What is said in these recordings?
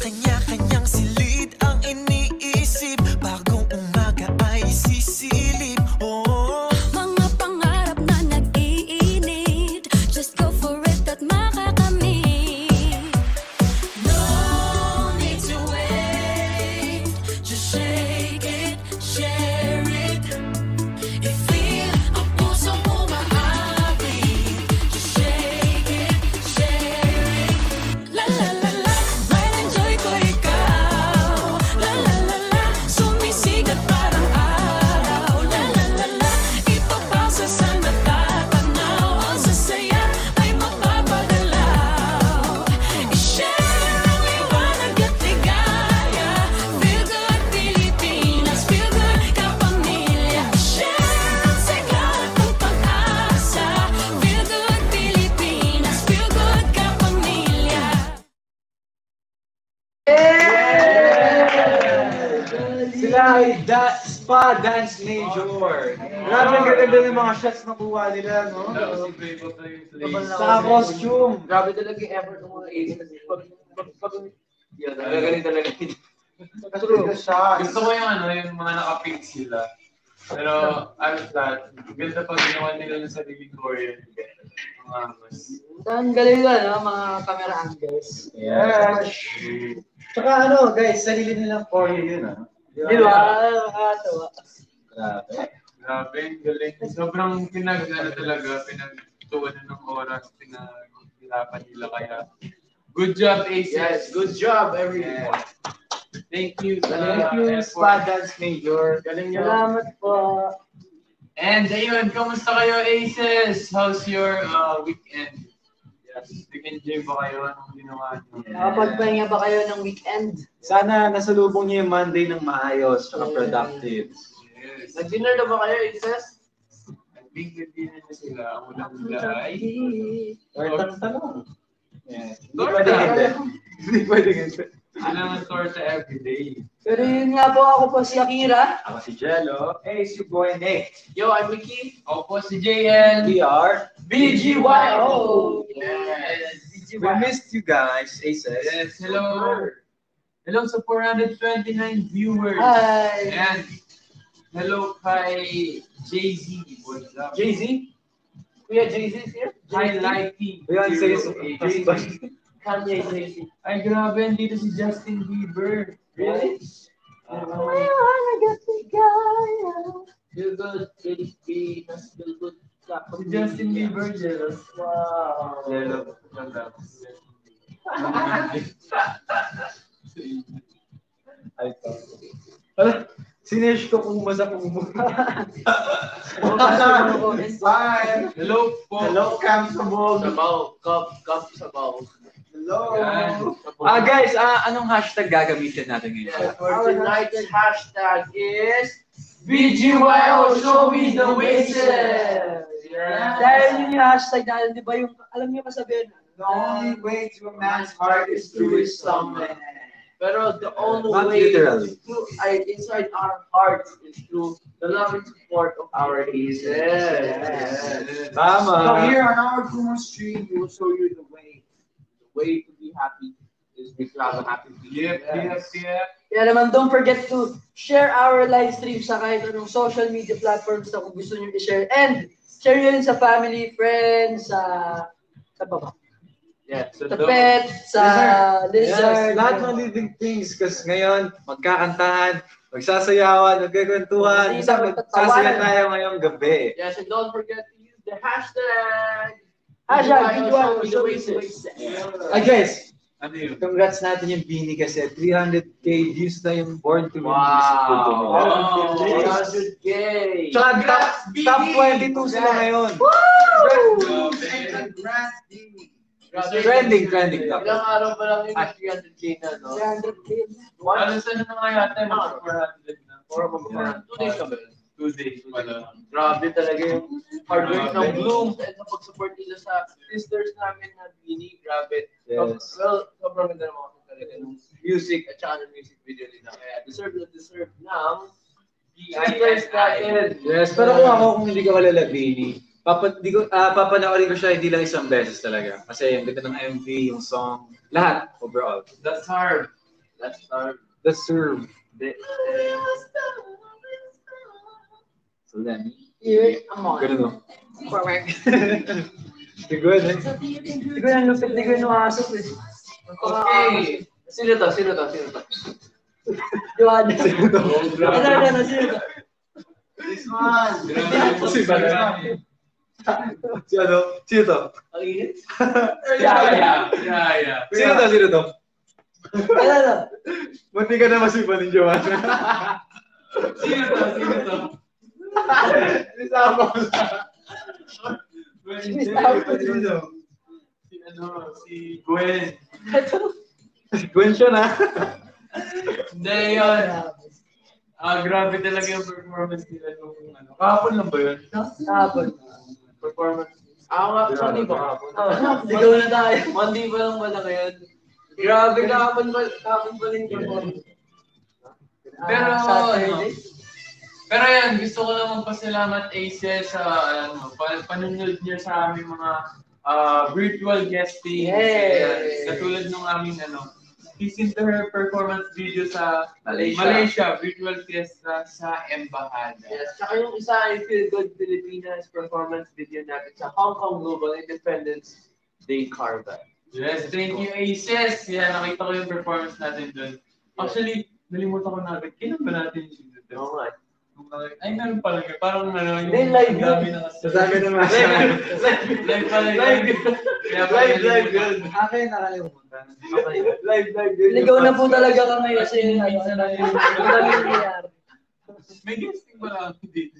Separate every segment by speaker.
Speaker 1: Kanya-kanyang silid
Speaker 2: Spa Dance Major. Grabe ang gaganda ng mga shots na kuha nila, no? Sa costume.
Speaker 3: Grabe talaga yung effort ng mga agents. Pag, pag, pag, yun, gagaling talaga.
Speaker 2: True.
Speaker 4: Gusto ko yung ano, yung mga naka-pink sila. Pero, ano that, ganda pag ginawa nila yung sarili Korean. Mga mas...
Speaker 3: Ang galing ba, no? Mga camera angles.
Speaker 2: Yes. Tsaka ano, guys, sarili nilang Korea yun, ah.
Speaker 3: Di ba? Nakakatawa.
Speaker 2: Grabe.
Speaker 4: Grabe, galing. Sobrang pinag, ano talaga, pinagtuwanan ng oras, pinaghirapan nila kaya. Good job, Aces.
Speaker 3: Yes, good job, everyone.
Speaker 4: Thank you.
Speaker 2: Thank you. Spa Dance Major.
Speaker 4: Galing nyo.
Speaker 3: Salamat po.
Speaker 4: And ayun, kamusta kayo, Aces? How's your uh, weekend? Yes. Nag-enjoy ba kayo? Anong ginawa nyo?
Speaker 3: Nakapagpahinga ba kayo ng weekend?
Speaker 2: Sana nasalubong niyo yung Monday ng maayos tsaka productive.
Speaker 4: Yes.
Speaker 3: Nag-dinner na ba kayo, Ises?
Speaker 4: I think nag-dinner na sila. Ang ulang nila ay...
Speaker 2: Or tanong tanong. Yeah. Hindi pwede hindi. Hindi pwede hindi.
Speaker 4: Kailangan torta everyday.
Speaker 3: Pero yun nga po, ako po si Akira.
Speaker 2: Ako si Jello. Hey, your boy Nick.
Speaker 3: Yo, I'm Mickey.
Speaker 4: Ako po si JL.
Speaker 2: We are
Speaker 3: BGYO!
Speaker 4: Yes.
Speaker 2: We missed you guys, Aces.
Speaker 4: Yes, hello. Hello sa 429 viewers.
Speaker 3: Hi!
Speaker 4: And hello kay Jay-Z.
Speaker 2: Jay-Z?
Speaker 3: Kuya Jay-Z is here?
Speaker 4: Highlighting. Jay-Z.
Speaker 3: Kanye Jay-Z.
Speaker 4: Ay, grabe. Dito si Justin Bieber.
Speaker 3: Really?
Speaker 4: Uh,
Speaker 3: Feel good, Pilipinas, feel good.
Speaker 4: si Justin Bieber, jealous.
Speaker 3: Wow.
Speaker 4: Ganda.
Speaker 2: Ay, Wala. Sinesh ko kung masa kung mukha. Bye!
Speaker 4: Hello po.
Speaker 2: Hello, Cam Sabog.
Speaker 3: Sabaw, cup, cup, sabaw.
Speaker 2: Hello.
Speaker 4: Yan.
Speaker 2: Ah, guys, ah, anong hashtag gagamitin natin ngayon?
Speaker 3: Our tonight's hashtag is BGYO Show Me The Witches! Dahil yun yung hashtag natin, di ba yung, alam niyo kasabihin,
Speaker 2: The only way to a man's heart is through his stomach.
Speaker 3: Pero the only
Speaker 2: Not
Speaker 3: way
Speaker 2: literally.
Speaker 3: through, ay, inside our hearts is through the love and support of our aces.
Speaker 4: Yes. Yes.
Speaker 2: Tama.
Speaker 3: So here on our Kuma stream, we will show you the way. To be happy is with love happy people.
Speaker 4: Yep, yep, yep.
Speaker 3: Kaya naman, don't forget to share our live stream sa kahit anong social media platforms na kung gusto nyo i-share. And share nyo rin sa family, friends, sa sa baba.
Speaker 4: Yeah, so
Speaker 3: Sa
Speaker 4: don't-
Speaker 3: pet, sa
Speaker 2: Yes,
Speaker 3: lizard.
Speaker 2: lahat ng living things. Kasi ngayon, magkakantahan, magsasayawan, magkakwentuhan.
Speaker 3: Hindi na
Speaker 2: magsasaya
Speaker 3: magtatawanan.
Speaker 2: tayo ngayong gabi.
Speaker 3: Yes, and don't forget to use the hashtag. Show Me The Witches.
Speaker 2: Ah, guys,
Speaker 4: Ano yun?
Speaker 2: congrats natin yung Bini kasi 300k views na yung Born to Win
Speaker 3: Wow.
Speaker 2: music video nila.
Speaker 4: Wow.
Speaker 3: 300K.
Speaker 2: Tsaka top, top 22 sila ngayon.
Speaker 3: Grabe.
Speaker 2: Trending, trending.
Speaker 3: Ilang araw pa lang yun, 300K na, no?
Speaker 2: 300k.
Speaker 4: Ano saan na nga yata? Mga 400 na.
Speaker 3: Or mga two days kami.
Speaker 4: Two days pala.
Speaker 3: Grabe talaga yung hard work ng Blooms and sa pag-support nila sa sisters namin na Bini. Grabe.
Speaker 2: Yes.
Speaker 3: Well, sobrang ganda naman ako talaga ng
Speaker 2: Music.
Speaker 3: at saka ng music video nila. Kaya deserve na deserve ng sisters natin.
Speaker 2: Yes, pero kung ako, kung hindi ka kilala Bini, papa, di ko, ah, papanoorin ko siya hindi lang isang beses talaga. Kasi yung ganda ng MV, yung song, lahat, overall.
Speaker 4: That's hard. Last time.
Speaker 2: The Serve. So then,
Speaker 3: Here, amo.
Speaker 2: ganun no?
Speaker 5: Forward.
Speaker 2: Good, eh?
Speaker 3: Hindi ko yung lupit, hindi ko yung asap eh.
Speaker 4: Okay. Sino to? Sino to? Sino to?
Speaker 3: Joanna.
Speaker 2: Sino to?
Speaker 3: Ano, ano, sino to?
Speaker 4: This one.
Speaker 2: Si Bala. Si ano? Sino to?
Speaker 4: Ang init.
Speaker 3: Yeah,
Speaker 4: Yeah, yeah.
Speaker 2: Sino to? Sino to?
Speaker 3: Ano, ano?
Speaker 2: Munti ka na masipa ni Joanna.
Speaker 4: Sino to? Sino to?
Speaker 2: Isama ko sa...
Speaker 4: Sino? Si ano, si Gwen.
Speaker 2: Gwen siya na.
Speaker 4: Hindi, yun. Ah, grabe talaga yung performance nila nung ano. Kahapon lang ba yun?
Speaker 3: Hapon.
Speaker 4: Performance. Ah, nga, Monday ba kahapon?
Speaker 3: Sigaw na tayo.
Speaker 4: Monday pa lang wala ngayon. Grabe, kahapon pa, kahapon pa rin yung performance. Pero,
Speaker 3: Saturday.
Speaker 4: Pero yan, gusto ko lang magpasalamat Aces sa ano, pa- panunod niya sa aming mga ah, virtual guesting. Ayan, Katulad nung aming ano, listen to her performance video sa
Speaker 6: Malaysia.
Speaker 4: Malaysia virtual fiesta sa Embahada.
Speaker 6: Yes, tsaka yung isa ay Feel Good Pilipinas performance video natin sa Hong Kong Global Independence Day Carnival.
Speaker 4: Yes, thank you Aces. Yan, nakita ko yung performance natin doon. Actually, nalimutan ko na agad. Kailan ba natin yung?
Speaker 6: Oo nga.
Speaker 4: Ay, meron pala. Parang ano, yung
Speaker 6: Hindi, live
Speaker 4: ang dami na.
Speaker 2: Sasabi naman.
Speaker 4: Live pala yun.
Speaker 6: Live. Live, live yun.
Speaker 2: Akin nakalimutan.
Speaker 6: Live, live yun.
Speaker 3: Ligaw na po talaga kami kasi ano,
Speaker 4: Minsan na yun.
Speaker 3: ang dami nangyayari.
Speaker 4: May guesting pala kami dito.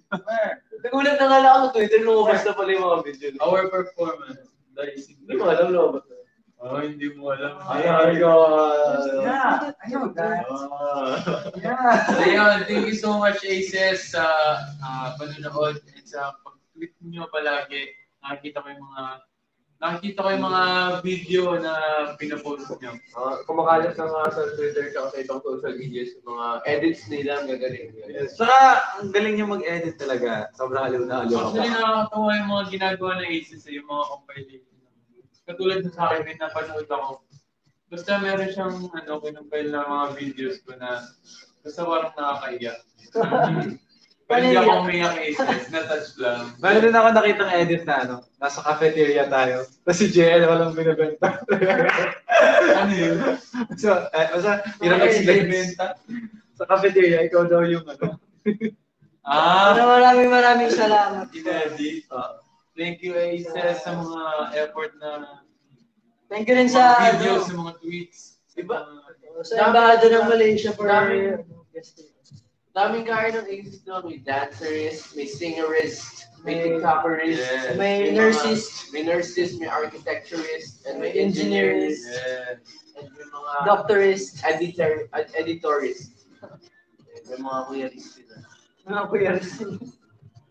Speaker 6: Nagulat na nga lang ako sa Twitter nung ubas na pala yung mga video.
Speaker 4: Our performance.
Speaker 6: Hindi mo alam na ubas na.
Speaker 4: Oh, hindi mo alam.
Speaker 6: Ay, ay, God.
Speaker 2: Yeah, I know that. Yeah.
Speaker 4: So, yun, thank you so much, Aces, sa uh, panunood and sa pag-tweet nyo palagi. Nakikita ko yung mga nakikita ko yung mga video na pinapost nyo.
Speaker 6: Ah, kumakalat na nga sa Twitter at sa ibang social media yung mga edits nila, ang gagaling.
Speaker 2: Yes. Saka, ang galing niya mag-edit talaga. Sobrang aliw na aliw.
Speaker 4: Actually, nakakatawa yung mga ginagawa ng Aces, eh, yung mga compilation. Katulad sa akin, may napanood ako. Basta meron siyang ano, kinumpile na mga videos ko na basta parang nakakaiyak. Pero hindi ako umiyak Aces, na-touch lang.
Speaker 2: Meron din ako nakitang edit na ano, nasa cafeteria tayo. Tapos si JL walang binibenta.
Speaker 4: Ano yun?
Speaker 2: so, eh, basta, hirap explain. Sa cafeteria, ikaw daw yung ano.
Speaker 4: Ah,
Speaker 3: Pero maraming maraming salamat.
Speaker 4: Inedit. Thank you, Aces, sa mga effort na
Speaker 3: Thank you rin
Speaker 4: mga
Speaker 3: sa
Speaker 4: videos, sa
Speaker 3: ano,
Speaker 4: mga tweets.
Speaker 6: Diba?
Speaker 3: sa embahada ng Malaysia for
Speaker 6: Dami.
Speaker 3: guesting.
Speaker 6: Daming kaya ng aces doon. May dancerist, may singerist, may
Speaker 3: May-
Speaker 6: tiktokerist,
Speaker 4: Yes.
Speaker 3: May
Speaker 6: mga-
Speaker 3: nurses,
Speaker 6: may nurses, may architecturist, and may
Speaker 3: May engineers.
Speaker 6: engineers,
Speaker 4: Yes.
Speaker 6: and may mga
Speaker 3: doctorist,
Speaker 6: editor, ed- editorist. May mga kuyarist sila.
Speaker 3: mga kuyars.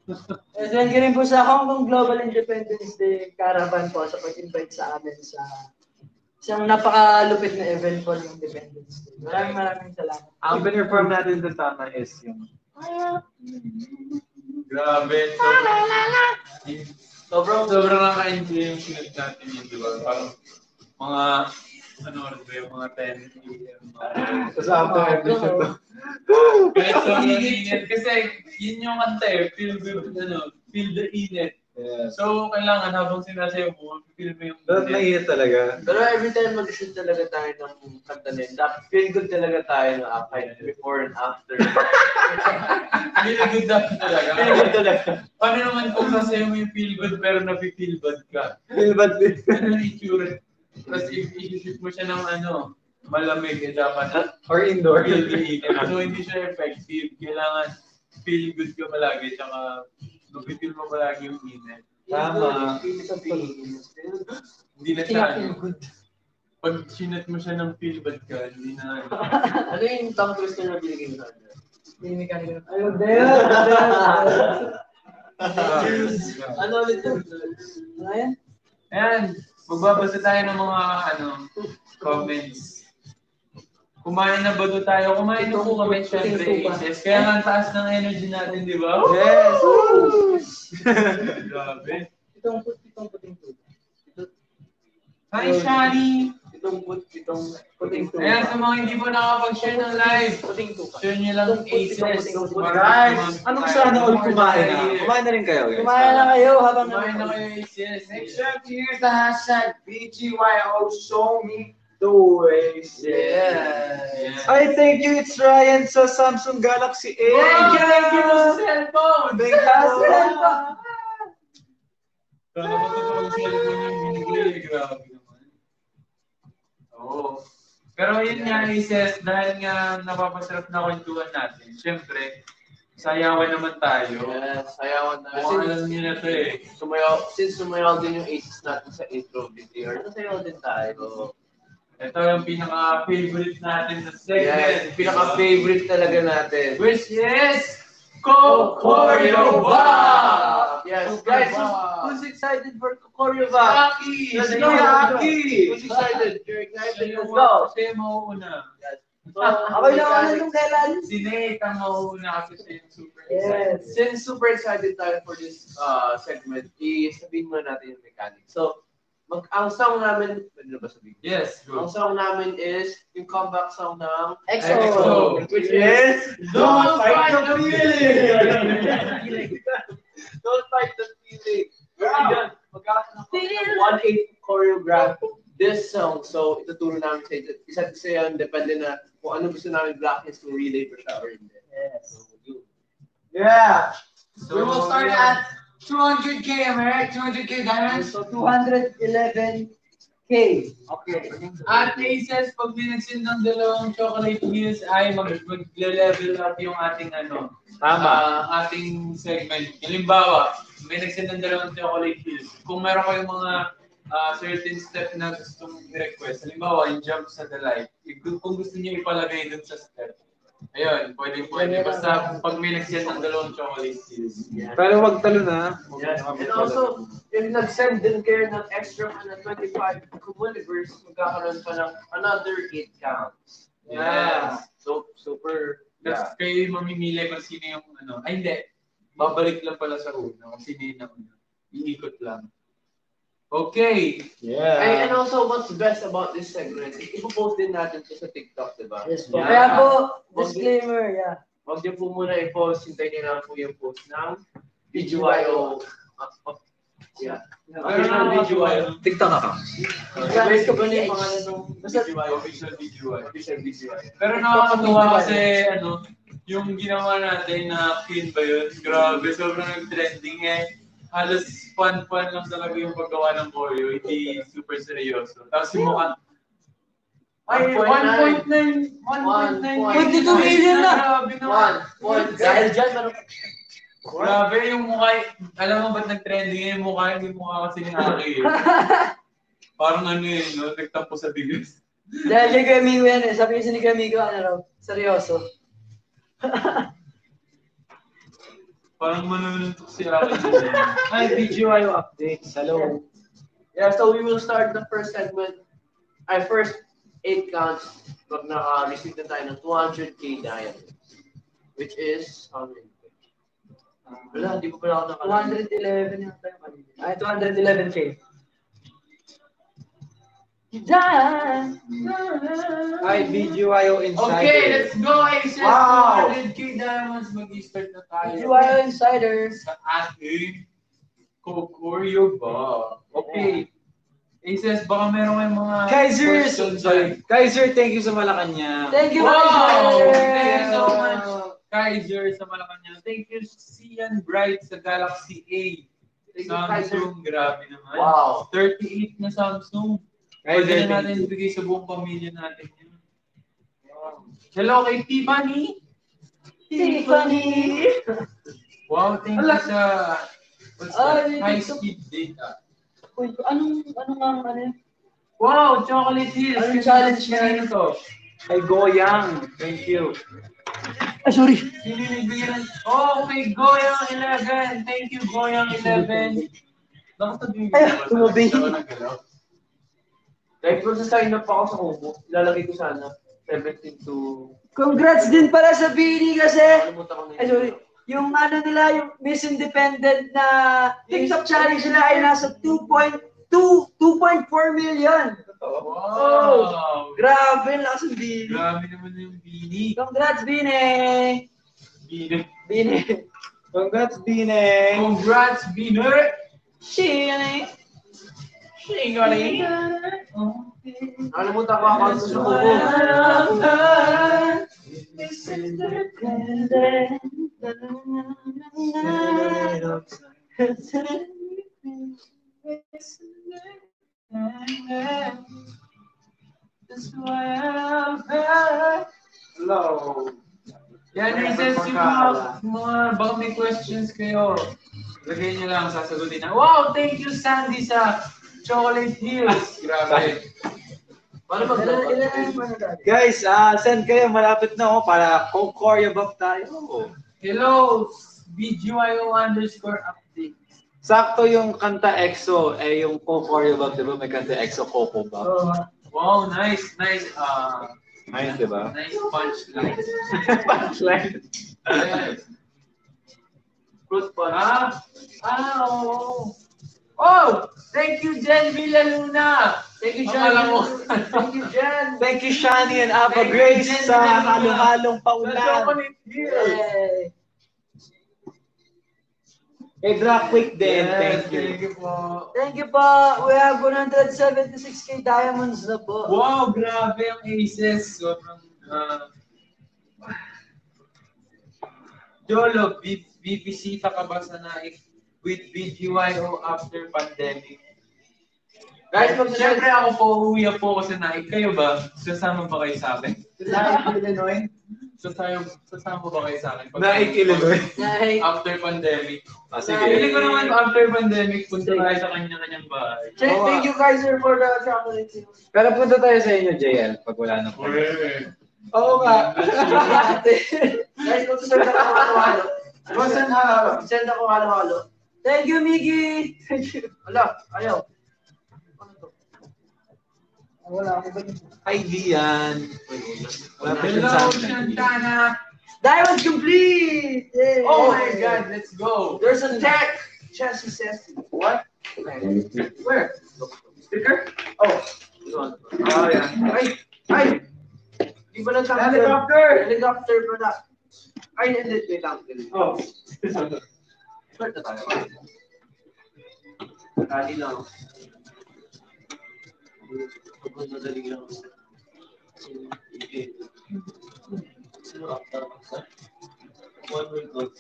Speaker 3: And thank you rin po sa Hong Kong Global Independence Day Caravan po sa pag-invite sa amin sa isang napakalupit na event po ng Independence Day. Maraming maraming salamat.
Speaker 2: Ang pinirform natin doon tama is yung
Speaker 4: Grabe. Sobrang, sobrang, sobrang nakaka-enjoy yung sinag natin yun, di ba? Parang mga, ano oras ba yung mga 10 p.m.
Speaker 2: kasama
Speaker 3: Ah,
Speaker 2: episode to.
Speaker 4: Kahit sobrang init. Kasi yun yung kanta eh, feel the, ano, feel the init.
Speaker 2: Yes.
Speaker 4: So, kailangan habang sinasayaw mo, feel mo yung
Speaker 2: Dapat mainit talaga.
Speaker 6: Pero every time mag-shoot talaga tayo ng kanta na yun, dapat feel good talaga tayo na kahit before and after.
Speaker 4: Feel good dapat talaga.
Speaker 6: feel good talaga.
Speaker 4: Paano naman kung sasayaw mo yung feel good pero napi-feel bad ka?
Speaker 2: Feel bad din.
Speaker 4: Ano yung? Tapos if i-shoot mo siya ng ano, malamig, eh dapat
Speaker 2: Or indoor.
Speaker 4: feel the init. So, hindi siya effective. Kailangan feel good ka palagi, tsaka mapipil mo palagi yung init.
Speaker 2: Tama.
Speaker 4: Hindi na siya, ano, pag sinat mo siya ng feel bad ka, hindi na, ano.
Speaker 6: ano yung tongue twister na mo sa akin?
Speaker 3: Hindi ka nila. Ayun, there.
Speaker 6: Ano ulit yun?
Speaker 3: Ano yan?
Speaker 4: Ayan, magbabasa tayo ng mga, ano, comments. Kumain na ba doon tayo? Kumain na po kami, syempre. Aces. Kaya nga ang taas ng energy natin, di ba?
Speaker 2: Yes!
Speaker 4: Grabe.
Speaker 3: Itong puting puting.
Speaker 4: Hi, Shani!
Speaker 6: Itong put, itong puting tupa.
Speaker 4: Ayan, sa mga hindi po nakapag-share ng live,
Speaker 6: Puting tupa.
Speaker 4: share nyo lang
Speaker 3: puting-
Speaker 4: Para
Speaker 2: Guys, anong sana all kumain na? Kumain na rin kayo, guys.
Speaker 3: Kumain na kayo habang
Speaker 4: Kumain na kayo aces.
Speaker 7: Make sure to use the hashtag BGYO show me the ways.
Speaker 6: Yeah.
Speaker 2: I thank you, it's Ryan sa Samsung Galaxy A.
Speaker 4: Thank you, thank you sa cellphone.
Speaker 2: Thank you.
Speaker 4: Mo totoo yung cellphone yung binigay. Grabe. Oo. Pero yun nga, Ises, dahil nga napapasarap na kwentuhan natin, syempre, sayawan naman tayo.
Speaker 6: Yes, sayawan na.
Speaker 4: Mukhang alam niyo na to eh.
Speaker 6: Sumayaw, since sumayaw din yung aces natin sa intro video, nasayaw din tayo.
Speaker 4: Ito yung pinaka-favorite natin na segment.
Speaker 6: Yes, pinaka-favorite talaga natin.
Speaker 4: Which is Ba!
Speaker 6: Yes, guys, who's, who's excited for Kokoryo Ba?
Speaker 4: Aki!
Speaker 6: Let's go!
Speaker 2: Aki!
Speaker 6: Who's excited? You're excited? Let's go!
Speaker 4: Siya yung mauuna.
Speaker 6: So,
Speaker 3: Ako yung nauna nung kailan.
Speaker 4: Si Nate ang mauuna kasi siya yung super
Speaker 3: Yes.
Speaker 4: excited.
Speaker 6: Since super excited tayo for this uh, segment, i-sabihin muna natin yung mechanics. So, mag ang song namin, pwede na ba sabihin?
Speaker 4: Yes,
Speaker 6: Ang
Speaker 4: go.
Speaker 6: song namin is yung comeback song ng
Speaker 3: EXO.
Speaker 4: EXO.
Speaker 6: which is
Speaker 2: Don't Fight the
Speaker 6: Feeling. Don't fight the feeling.
Speaker 2: Wow.
Speaker 6: Magkakaroon ako ng 1-8 choreograph this song. So, ituturo namin sa isa't isa't isa yan. Depende na kung ano gusto namin Blackness kung relay pa siya or hindi.
Speaker 3: Yes.
Speaker 6: So.
Speaker 7: Yeah.
Speaker 4: So,
Speaker 7: we will start
Speaker 4: yeah.
Speaker 7: at 200k, am I right? 200k diamonds?
Speaker 3: So 211K.
Speaker 7: Okay.
Speaker 4: At Aces, pag binagsin ng dalawang chocolate wheels ay mag- mag-level up yung ating ano,
Speaker 2: Tama.
Speaker 4: ah, ating segment. Halimbawa, binagsin ng dalawang chocolate wheels. Kung meron kayong mga ah, certain step na gustong i-request, halimbawa, yung jump sa the light, kung kung gusto niyo ipalagay dun sa step, ayun, pwede pwede. Basta pag may nagsin ng dalawang chocolate wheels.
Speaker 2: Pero wag talo na.
Speaker 6: Yes. And also, if nag-send din kayo ng extra na 25 cumulivers, magkakaroon pa ng another 8 counts.
Speaker 4: Yes.
Speaker 6: So, super,
Speaker 4: Tapos kayo yung mamimili kung sino yung ano. Ay, hindi. Babalik lang pala sa una. Kung sino yung nauna. Iikot lang. Okay.
Speaker 2: Yeah.
Speaker 6: Ay, and also, what's best about this segment, ipopost din natin to sa TikTok, di ba?
Speaker 3: Yes po.
Speaker 4: Yeah.
Speaker 3: Kaya po, disclaimer, yeah.
Speaker 6: Huwag niyo po muna i-post, hintayin niyo lang po yung post ng BGYO. Yeah. Official BGYO.
Speaker 2: TikTok account.
Speaker 6: Wait ko ba yung pangalan ng BGYO?
Speaker 4: Official video.
Speaker 6: Official BGYO.
Speaker 4: Pero nakakatuwa kasi ano, yung ginawa natin na Queen ba yun? Grabe, sobrang nag-trending eh. Halos fun-fun lang talaga yung paggawa ng choreo. Hindi super seryoso. Tapos yung mukha,
Speaker 6: Ay,
Speaker 4: 1.9
Speaker 6: 1.9
Speaker 4: 1.9
Speaker 3: 22 million na.
Speaker 4: Grabe naman.
Speaker 6: Dahil dyan, ano?
Speaker 4: Grabe yung mukha. Alam mo ba't nag-trending yung mukha? Hindi mukha kasi ni Aki eh. Parang ano yun, no? Nagtampo sa bilis.
Speaker 3: Dahil kay Kamigo yan eh. Sabi kasi ni Kamigo, ano raw, seryoso.
Speaker 4: Parang manununtok si Aki.
Speaker 2: Hi, BGYO updates. Hello.
Speaker 6: Yeah, so we will start the first segment. Ay, first eight counts pag naka-receive na tayo ng 200k diamonds. Which is, how many? Wala, hindi ko pala ako nakalala.
Speaker 3: 211 yung tayo kanina. Ay, 211K.
Speaker 2: Hi, BGYO Insider.
Speaker 4: Okay, let's go, Aces!
Speaker 2: Wow!
Speaker 4: 200k diamonds, mag-start na tayo.
Speaker 3: BGYO Insiders.
Speaker 4: Sa ating Kokoryo ba? Okay. Aces, baka meron kayong mga
Speaker 2: Kaiser,
Speaker 4: questions
Speaker 2: sorry. Kaiser, thank you sa Malacanang.
Speaker 3: Thank you,
Speaker 4: Wow!
Speaker 3: Kaiser.
Speaker 4: Thank you so much. Kaiser sa Malacanang. Thank you, Sian Bright sa Galaxy A.
Speaker 6: Thank you, Kaiser.
Speaker 4: Samsung, grabe naman.
Speaker 6: Wow.
Speaker 4: 38 na Samsung.
Speaker 2: Kaiser,
Speaker 4: Pwede na natin ibigay sa buong pamilya natin yun. Hello kay Tiffany.
Speaker 3: Tiffany.
Speaker 4: Wow, thank you sa what's that?
Speaker 3: Ay,
Speaker 4: high
Speaker 3: dito.
Speaker 4: speed data.
Speaker 3: Uy, anong, ano nga ang ano yun?
Speaker 4: Wow, Chocolate Hills.
Speaker 3: Anong challenge niya?
Speaker 4: Kanino to?
Speaker 2: Ay, Goyang. Thank you.
Speaker 3: Ay, sorry.
Speaker 4: Sino ng... Oh, kay Goyang 11. Thank you, Goyang 11. Bakit sabihin mo?
Speaker 3: Ay, tumabi.
Speaker 4: Ko nagalaw.
Speaker 6: Dahil kung sa sign up ako sa Kubo, ilalagay ko sana 17 to...
Speaker 3: Congrats din pala sa Bini kasi.
Speaker 6: Kalimutan ko na
Speaker 3: Ay, sorry. Yung ano nila, yung Miss Independent na TikTok challenge nila ay nasa 2.2, 2.4 million.
Speaker 4: Wow!
Speaker 3: Grabe, lakas ng Bini.
Speaker 4: Grabe naman yung Bini.
Speaker 3: Congrats, Bini!
Speaker 4: Bini.
Speaker 3: Bini.
Speaker 2: Congrats, Bine!
Speaker 4: Congrats, Bini!
Speaker 3: Shini.
Speaker 4: Shingari!
Speaker 6: Nakalimutan ko ako sa suko ko.
Speaker 2: Hello!
Speaker 4: Yan, recess yung mga, mga baka may questions kayo. Lagay nyo lang, sasagutin na. Wow, thank you Sandy sa Chocolate Hills. Grabe.
Speaker 6: Paano mag
Speaker 2: Guys, ah send kayo, malapit na ako para choreograph tayo.
Speaker 4: Hello, BGYO underscore update.
Speaker 2: Sakto yung kanta EXO, eh yung choreograph, di ba may kanta EXO Coco ba?
Speaker 3: Oh,
Speaker 4: Wow, nice, nice, uh,
Speaker 2: Ayun, di ba?
Speaker 4: nice punchline.
Speaker 2: Punchline.
Speaker 6: Fruit punch.
Speaker 4: Ah, ah, oo. Oh, thank you, Jen Villaluna.
Speaker 6: Thank you,
Speaker 4: mo.
Speaker 6: Thank you, Jen.
Speaker 2: Thank you, Shani and Ava
Speaker 4: Thank you,
Speaker 2: Grace
Speaker 4: Jen
Speaker 2: sa
Speaker 4: Sa
Speaker 2: paulan. Kay Dra Quick din,
Speaker 4: Yes,
Speaker 2: thank you.
Speaker 4: Thank you po.
Speaker 3: Thank you po. We have 176k diamonds na po.
Speaker 4: Wow, grabe ang aces. Sobrang, uh, Jolo, B- bibisita ka ba sa naik with BGYO after pandemic?
Speaker 6: Guys, mag
Speaker 4: Siyempre ako po, uuwi po ako sa naik. Kayo ba? Sasama ba kayo sa akin?
Speaker 6: Illinois.
Speaker 4: Sasama, sasama ba kayo sa akin? Pag-
Speaker 2: Naik Illinois.
Speaker 4: After pandemic.
Speaker 2: Ah, sige.
Speaker 4: ko naman after pandemic, punta tayo sa kanya-kanyang bahay.
Speaker 3: Thank thank you, Kaiser, for the chocolate.
Speaker 2: Pero punta tayo sa inyo, JL, pag wala na po. Oo nga.
Speaker 6: Guys, mag-send ako halo-halo.
Speaker 2: Masan ha?
Speaker 6: Send ako halo-halo.
Speaker 3: Thank you, Miggy! Thank you.
Speaker 6: Ala, ayaw. Ano to?
Speaker 3: Wala ako ba yun?
Speaker 2: ID. Wala pa siya
Speaker 4: Hello,
Speaker 2: akin.
Speaker 4: Shantana!
Speaker 3: Diamond complete! Yay!
Speaker 4: Oh my God, let's go!
Speaker 6: There's a tech. Chelsea says. What? Where? Sticker? Oh. This one.
Speaker 2: Oh, yan.
Speaker 6: Ay! Ay! Di ba nag-capture?
Speaker 4: Helicopter!
Speaker 6: Helicopter pala. Ay, hindi. Wait lang.
Speaker 4: Oh.
Speaker 6: Start na tayo. Kali lang. Pagod madali lang. Sino after One will go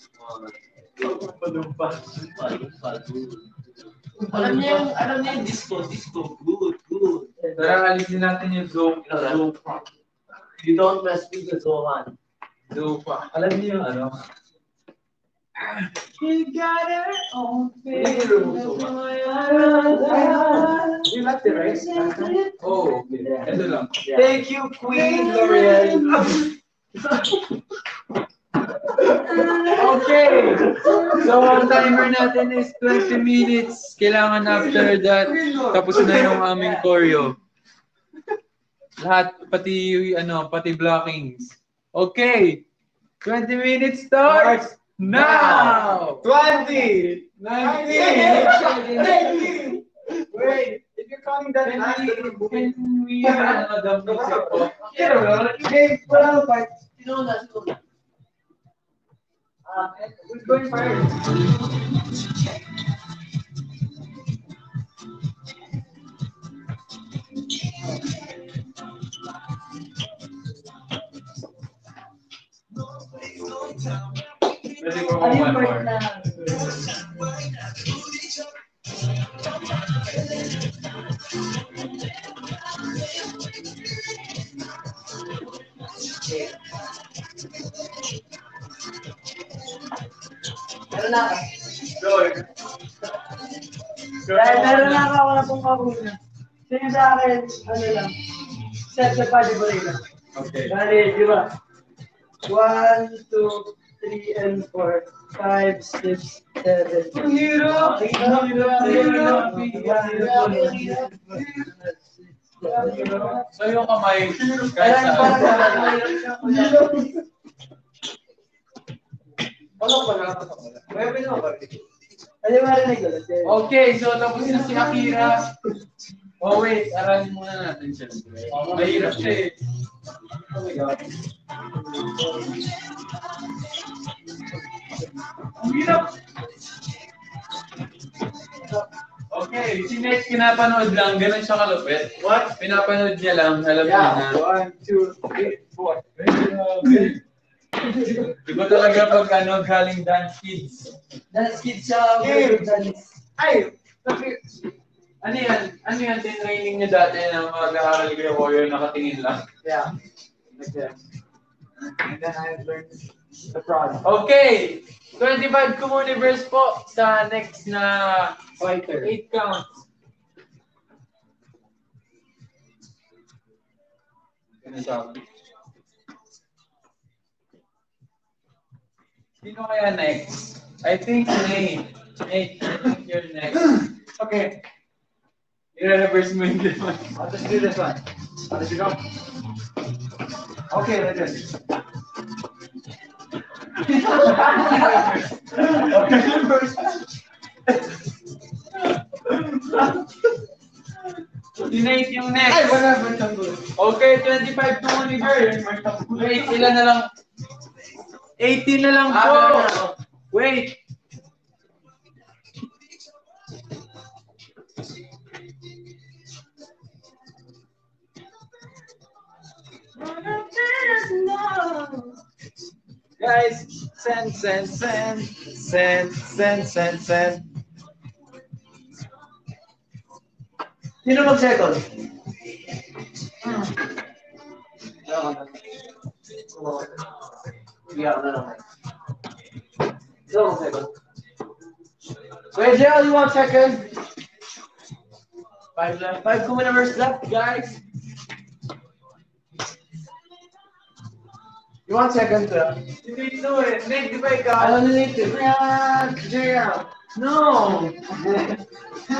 Speaker 6: Alam niya yung, alam niya yung disco, disco, good, good.
Speaker 4: Tara, alisin natin yung zoom.
Speaker 6: You don't mess with the Zohan.
Speaker 4: Zoom.
Speaker 2: Alam niyo yung ano?
Speaker 4: She got her own
Speaker 2: You like the rice?
Speaker 4: Oh, okay. Ito lang.
Speaker 2: Thank you, Queen L'Oreal.
Speaker 4: Okay. So, ang timer natin is 20 minutes. Kailangan after that, tapos na yung aming choreo. Lahat, pati, ano, pati blockings. Okay. 20 minutes starts now!
Speaker 2: 20!
Speaker 4: 19!
Speaker 2: 19! Wait, if you're counting that
Speaker 4: Can
Speaker 2: last,
Speaker 4: we, can we, ano, the music po?
Speaker 2: Hey, wala pa.
Speaker 6: Sino na, sino na?
Speaker 3: Uh, who's going first?
Speaker 4: Pwede ko
Speaker 3: Ano yung part na... Meron na ako. Dahil meron na ako, wala pong kahuna. Sige sa akin, ano lang, set the body break lang.
Speaker 4: Okay.
Speaker 3: Bali, di ba? One, two, three, and four, five, six, seven.
Speaker 4: So yung kamay, kahit saan.
Speaker 3: ulit?
Speaker 4: Okay, so tapos na si Akira. Oh wait, aralin muna natin siya. Mahirap siya eh.
Speaker 2: Oh my God.
Speaker 4: Ang hirap. Okay, si Nate pinapanood lang, ganun siya kalupit.
Speaker 2: What?
Speaker 4: Pinapanood niya lang, alam niya na.
Speaker 2: Yeah. One, two, three, four.
Speaker 4: Iba talaga pag ano, galing dance kids.
Speaker 3: Dance kids siya. Dance.
Speaker 2: Ay!
Speaker 4: Ano yan? Ano yan? Tinraining niya dati na mag-aaral kayo ko yun, nakatingin lang.
Speaker 2: Yeah. Like that. And then I learned the prod.
Speaker 4: Okay! 25 Communiverse po sa next na
Speaker 2: Fighter.
Speaker 4: 8 counts.
Speaker 2: Siya.
Speaker 4: Sino kaya next? I think Nate. Nate, I think you're next.
Speaker 2: Okay.
Speaker 4: I-reverse mo yung ginawa.
Speaker 2: I'll just do this one. How does it go? Okay, like this.
Speaker 4: Si Nate yung
Speaker 2: Ay,
Speaker 4: next.
Speaker 2: wala ba siyang good?
Speaker 4: Okay, 25 Communiverse. Wait, ilan na lang? 18 na lang
Speaker 2: Ah,
Speaker 4: po. Wait.
Speaker 2: Guys, send, send, send, send, send, send, send.
Speaker 3: Sino mag-second?
Speaker 6: Iyak na naman.
Speaker 3: Sino mag-second? Wait, Gerald, you want second?
Speaker 6: Five left.
Speaker 3: Five Communiverse left, guys. You want second, uh?
Speaker 4: Si Nate no eh. Nate, di ba
Speaker 3: I
Speaker 4: ikaw?
Speaker 3: don't need to. Yeah, Gerald.
Speaker 4: No.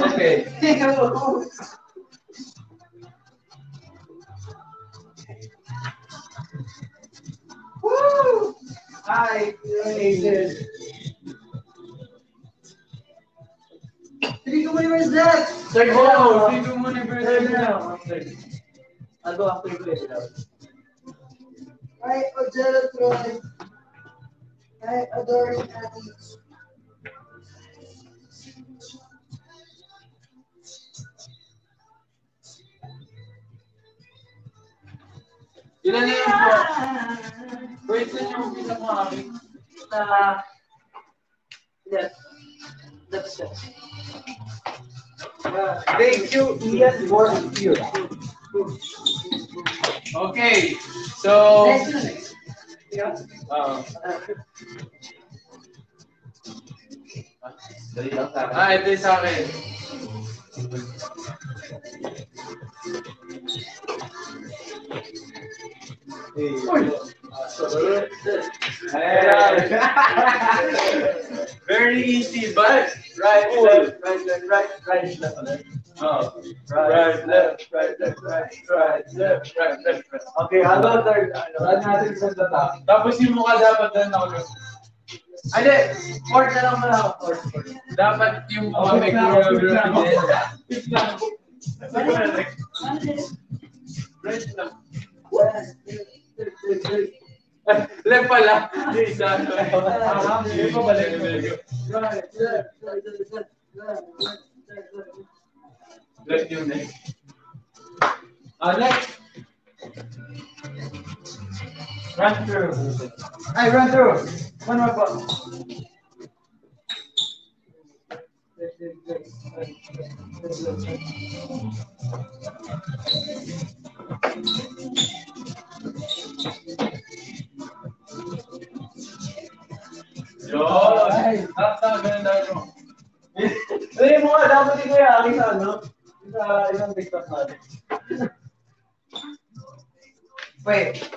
Speaker 4: Okay.
Speaker 3: Woo! Hi, Nathan. Three Communiverse left. Third
Speaker 4: Oh,
Speaker 3: round.
Speaker 4: si Communiverse.
Speaker 3: Third round. I'll go after you
Speaker 8: I adore Troy. I adore Ati.
Speaker 4: Ilan na lang po? Wait, saan yung pinaka-akin?
Speaker 3: Uh, left. Left step.
Speaker 2: Thank you, Ian Warfield.
Speaker 4: Okay. So,
Speaker 3: Next na next. Yeah.
Speaker 4: uh,
Speaker 6: Dali lang sa akin.
Speaker 4: ah, ito yung sa akin. Very easy, but right, left, right, left, right, right, left, left. Oh, right, left, right, left, right, right, left, right, left, right.
Speaker 2: Okay, go third. Run natin sa tata.
Speaker 4: Tapos yung mukha dapat doon ako.
Speaker 3: Ay, di. Fourth na lang pala ako. Fourth.
Speaker 4: Dapat yung mukha may choreography din. Right lang. Left pala. Hindi, isa.
Speaker 2: Ah, hindi pa balik.
Speaker 3: Right, left, right, left, left, left, left, Left
Speaker 4: yung next.
Speaker 2: Ah, next. Run through. Ay, run through. One more po.
Speaker 4: Yun. Tama, ganun tayo.
Speaker 2: Hindi mo nga, dapat ito yung aking ano? Sa isang TikTok natin. Wait.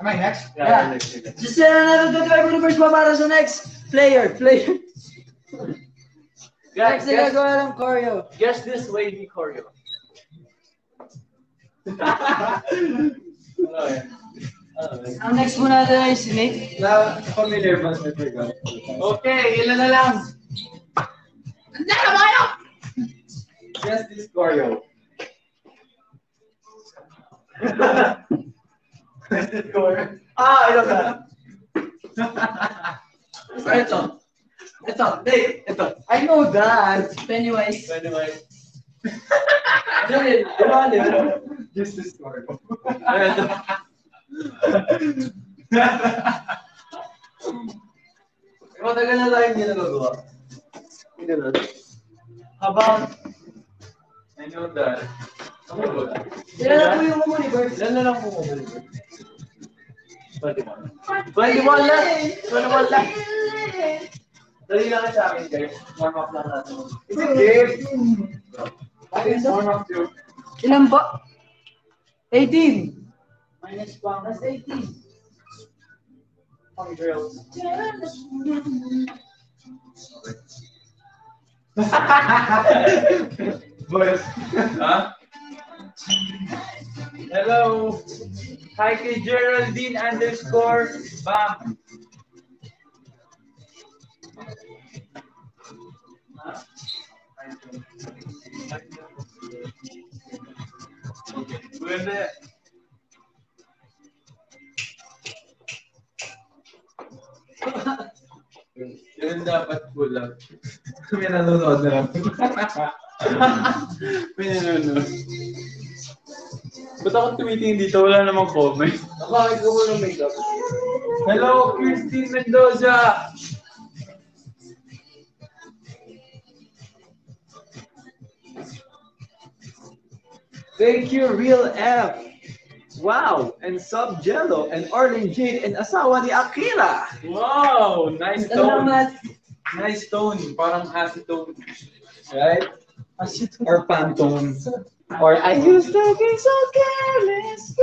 Speaker 2: Am I next?
Speaker 3: Yeah. Just send another 25 Communiverse pa para sa next player. Player.
Speaker 6: Guys,
Speaker 3: Next na
Speaker 6: guess,
Speaker 3: gagawa ng choreo.
Speaker 6: guess this wavy choreo.
Speaker 3: Ang next mo natin ay si Nate.
Speaker 2: Na familiar ba sa?
Speaker 4: Okay, ilan na lang?
Speaker 2: Just this choreo. Ah, I know that.
Speaker 3: Ah, ito. Ito. Dave. Ito.
Speaker 2: I know that.
Speaker 3: Pennywise.
Speaker 4: Anyway.
Speaker 3: Joel. Joel.
Speaker 2: Just the story. Matagal na tayo hindi nagagawa. Hindi na.
Speaker 3: Habang.
Speaker 4: I know that. Ano ba?
Speaker 3: Ilan na po yung universe?
Speaker 2: Ilan na lang po mo balik?
Speaker 4: 21.
Speaker 2: 21 lang! 21 lang! Dali lang sa akin, guys. Warm up lang natin. It's a game! Warm up too.
Speaker 3: Ilan ba? 18. Minus pa. That's 18.
Speaker 2: Pang girls. Boys.
Speaker 4: Ha? Hello. Hi kay Geraldine underscore Bam. Pwede. Yun dapat kulang.
Speaker 2: May nanonood na lang.
Speaker 4: May nanonood. Ba't ako tumitingin dito? Wala namang comment.
Speaker 2: Bakit ko muna makeup?
Speaker 4: Hello, Christine Mendoza!
Speaker 2: Thank you, Real F. Wow! And Sub Jello and Arlene Jade and asawa ni Akira.
Speaker 4: Wow! Nice tone.
Speaker 3: Salamat.
Speaker 4: Nice tone. Parang acetone.
Speaker 2: Right? Or Pantone. Or I used to be so careless.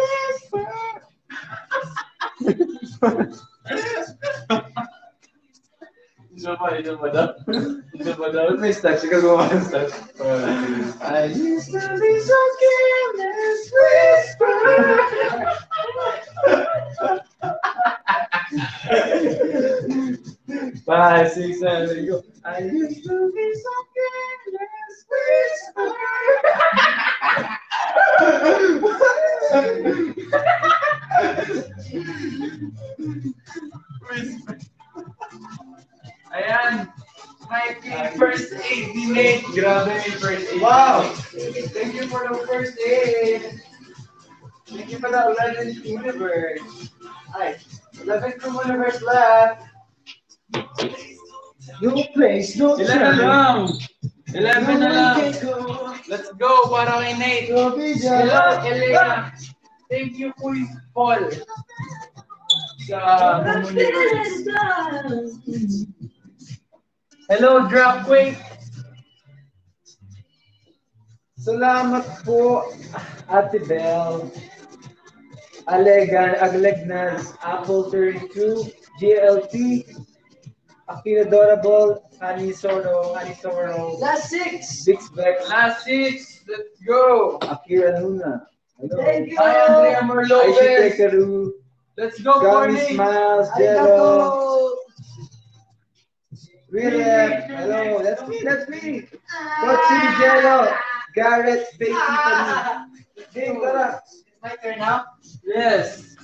Speaker 4: Isa pa, isa pa daw. Isa pa daw.
Speaker 2: Ba't may stats? Ikaw gumawa ng stats. I used to be so careless. Whisper. Five, six, seven, eight, go. I used to be so careless. Whisper.
Speaker 4: Ayan. My first aid Nate. Grabe may first aid.
Speaker 2: Wow! Thank you for the first aid. Thank you for the 11th universe. Ay, 11th universe left. No place, no
Speaker 4: Ilan na lang? 11 na lang. Let's go para kay Nate. Hello, Elena. Thank you, Kuy Paul. Sa Universe. Hello, Dropquake.
Speaker 2: Salamat po, Ate Bell. Alegan, Aglegnas, Apple 32, GLT, Akira Adorable, Honey Soro, Honey Soro,
Speaker 3: Last six.
Speaker 2: Bix Bex,
Speaker 4: Last six. Let's go.
Speaker 2: Akira Luna. Hello.
Speaker 3: Thank you.
Speaker 4: Hi, Andrea
Speaker 2: Aisha
Speaker 4: Merlopez.
Speaker 2: Tekaru,
Speaker 4: Let's go,
Speaker 2: Gummy
Speaker 4: Corny.
Speaker 2: Smiles. Jello, William, hello, that's me, that's me. Coach City Jello, Garrett, Tiffany. Dave, tara.
Speaker 3: My turn now.
Speaker 4: Yes.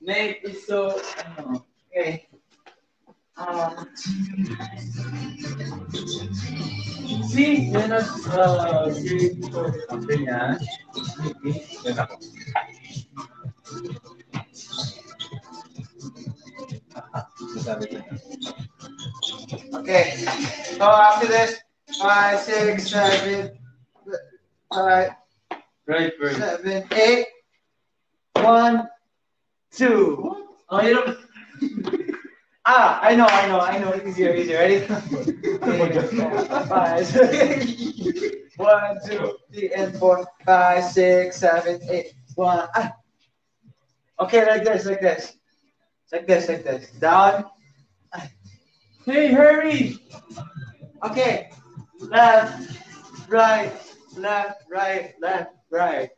Speaker 4: Nate is so, ano,
Speaker 3: Okay. Um,
Speaker 4: see, yan ang, uh, ko. After niya, yan ako.
Speaker 2: Sabi ko na. Okay. So after this, five, six, seven, five,
Speaker 4: Right, right.
Speaker 2: seven, eight, one, two.
Speaker 4: Ang hirap.
Speaker 2: Ah, I know, I know, I know. Easier, easier. Ready? five, one, two, three, and four, five, six, seven, eight, one. Ah. Okay, like this, like this, like this, like this. Down.
Speaker 4: Hey, hurry!
Speaker 2: Okay. Left, right, left, right, left, right.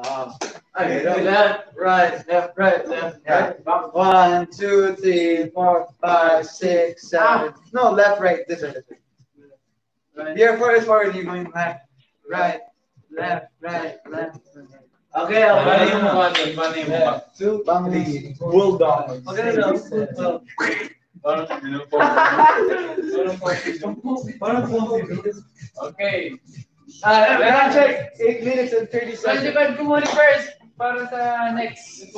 Speaker 2: Wow. Okay,
Speaker 4: Okay,
Speaker 2: left, right, left, right, left, right. One, two, three, four, five, six, seven. No, left, right. This way, this way.
Speaker 4: Right.
Speaker 2: Here, forward, forward. You're going left, right, left, right, left. Okay, okay.
Speaker 4: yung mukha doon? Paano?
Speaker 2: Two, three. Bulldog. Okay, no.
Speaker 4: Parang ano po. Parang po.
Speaker 2: Parang po.
Speaker 4: Okay.
Speaker 2: Ah, uh, check. 8 minutes and 30 seconds.
Speaker 4: 25 ko muna first para sa next.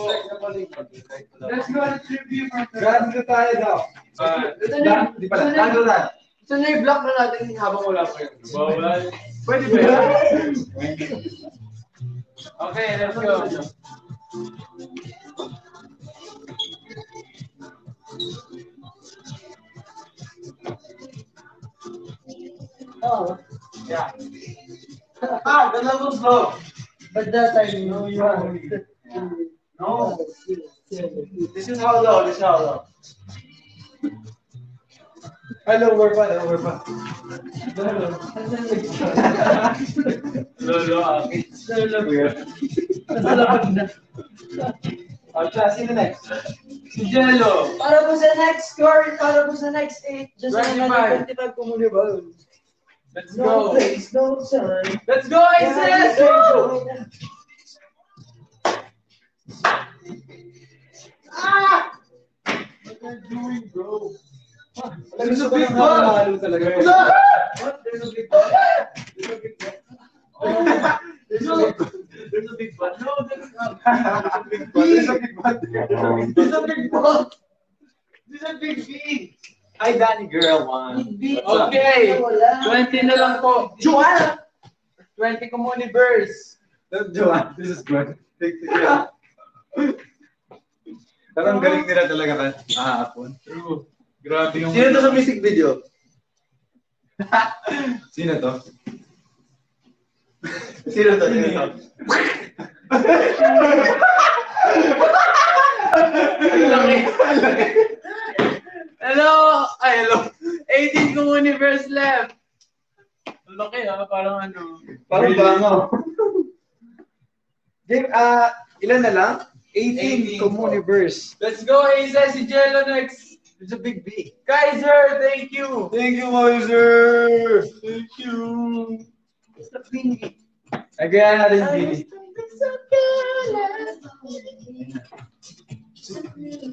Speaker 4: Let's go, let's review for
Speaker 2: Ganto tayo daw.
Speaker 4: Ah,
Speaker 2: Dan- Di pala, tango na.
Speaker 6: So na i-block na natin habang wala pa yun.
Speaker 4: Bawal.
Speaker 6: Pwede ba yun?
Speaker 4: Okay, let's go.
Speaker 3: Oh,
Speaker 2: Yeah. Ah, the level's low.
Speaker 3: but that I know you are.
Speaker 2: No. This is how low, this is how low. hello Ay, lower pa, lower pa.
Speaker 4: Lolo, akin.
Speaker 2: Oh, siya, sino next?
Speaker 4: Si Jello.
Speaker 3: Para po sa next score, para po sa next 8, just
Speaker 4: 25.
Speaker 3: 25 ko muna ba?
Speaker 4: Let's
Speaker 3: No
Speaker 4: go.
Speaker 3: place, no time.
Speaker 4: Let's go, Isis! Woo!
Speaker 2: Ah!
Speaker 4: What are you doing, bro?
Speaker 2: There's a big. What? There's a big bug. There's a big bug. There's a big bug. There's a big. No, there's not. There's a big bug. There's a big bug. There's a big bee. Hi, Danny girl one.
Speaker 4: Okay. 20 na lang po.
Speaker 2: Joanna.
Speaker 4: 20 communiverse.
Speaker 2: Joanna, this is good. Yeah. Parang galing nila talaga ka kahapon.
Speaker 4: True. Grabe yung...
Speaker 2: Sino to sa music video? Sino to? Sino to? Sino to?
Speaker 4: Laki. Hello! Ay, hello. 18 communiverse left. Ang Laki ah, parang ano.
Speaker 2: Parang bango. Game, ah, ilan na lang? 18
Speaker 4: 18.
Speaker 2: Communiverse.
Speaker 4: Let's go, Isa, si Jello next.
Speaker 2: It's a big B.
Speaker 4: Kaiser, thank you.
Speaker 2: Thank you, Moiser!
Speaker 4: Thank you.
Speaker 2: Again, natin Billy.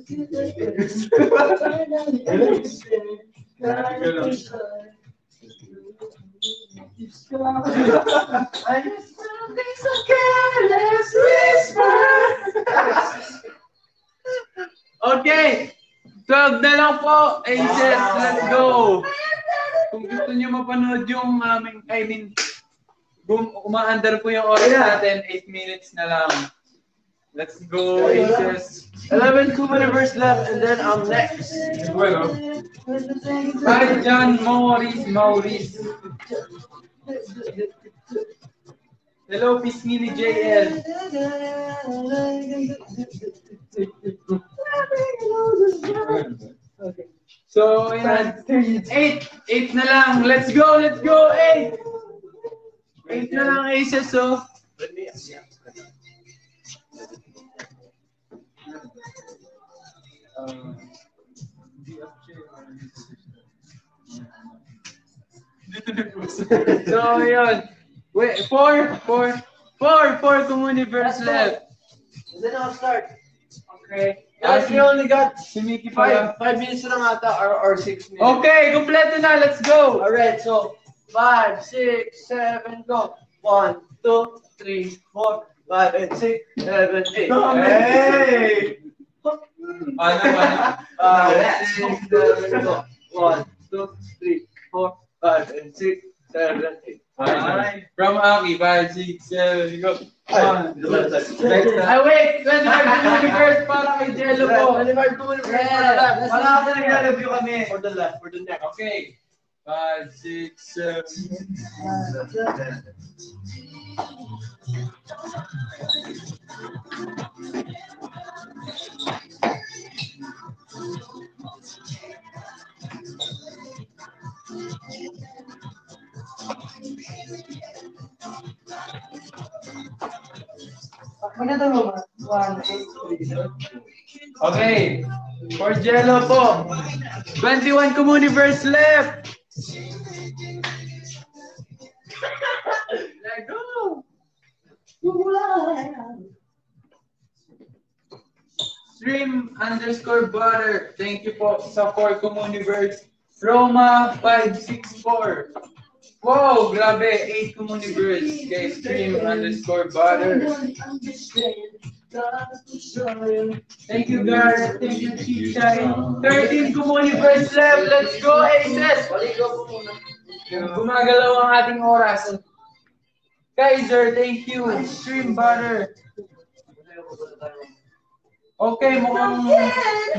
Speaker 4: Okay. 12 na lang po. Aces, let's go. Kung gusto niyo mapanood yung aming, I mean, kung umaandar po yung oras natin, 8 minutes na lang. Let's go, Aces.
Speaker 6: 11 Communiverse left and then I'm next.
Speaker 4: Bueno. Hi, John Morris Maurice. Hello, Peace Mini JL. So, ayan. Eight. Eight na lang. Let's go, let's go. Eight. Eight na lang, Aces, oh. So, yun. Wait, four, four, four, four communiverse left.
Speaker 6: And then I'll start.
Speaker 4: Okay.
Speaker 6: Guys, we only got
Speaker 4: Si Mickey
Speaker 6: five, five minutes lang ata or, or six minutes.
Speaker 4: Okay, kompleto na. Let's go.
Speaker 6: Alright, so five, six, seven, go. One, two, three, four, five, and six, seven, eight.
Speaker 2: Hey!
Speaker 4: Paano, paano?
Speaker 6: Five, six, seven, go. One, two, three, four, five, and six, seven, eight.
Speaker 4: Five. From Aki, five, six, seven, go. One, two,
Speaker 2: Next
Speaker 4: Ay, wait! 25 communiverse para kay Jello po.
Speaker 6: 25 Communiverse for the
Speaker 4: Yeah.
Speaker 6: left.
Speaker 2: Wala ka nag-review kami.
Speaker 6: For the left, for the next.
Speaker 4: Okay. Five, six, seven. Okay. For Jello po. 21 communiverse left. Let go. Stream underscore butter. Thank you po sa 4 Communiverse. Roma 564. Wow, grabe. 8 Communiverse. Kay stream underscore butter. Thank you, guys. Thank you, Chichay. 13 Communiverse left. Let's go, Aces! Gumagalaw ang ating oras. Kaiser, thank you. Stream butter. Okay, mukhang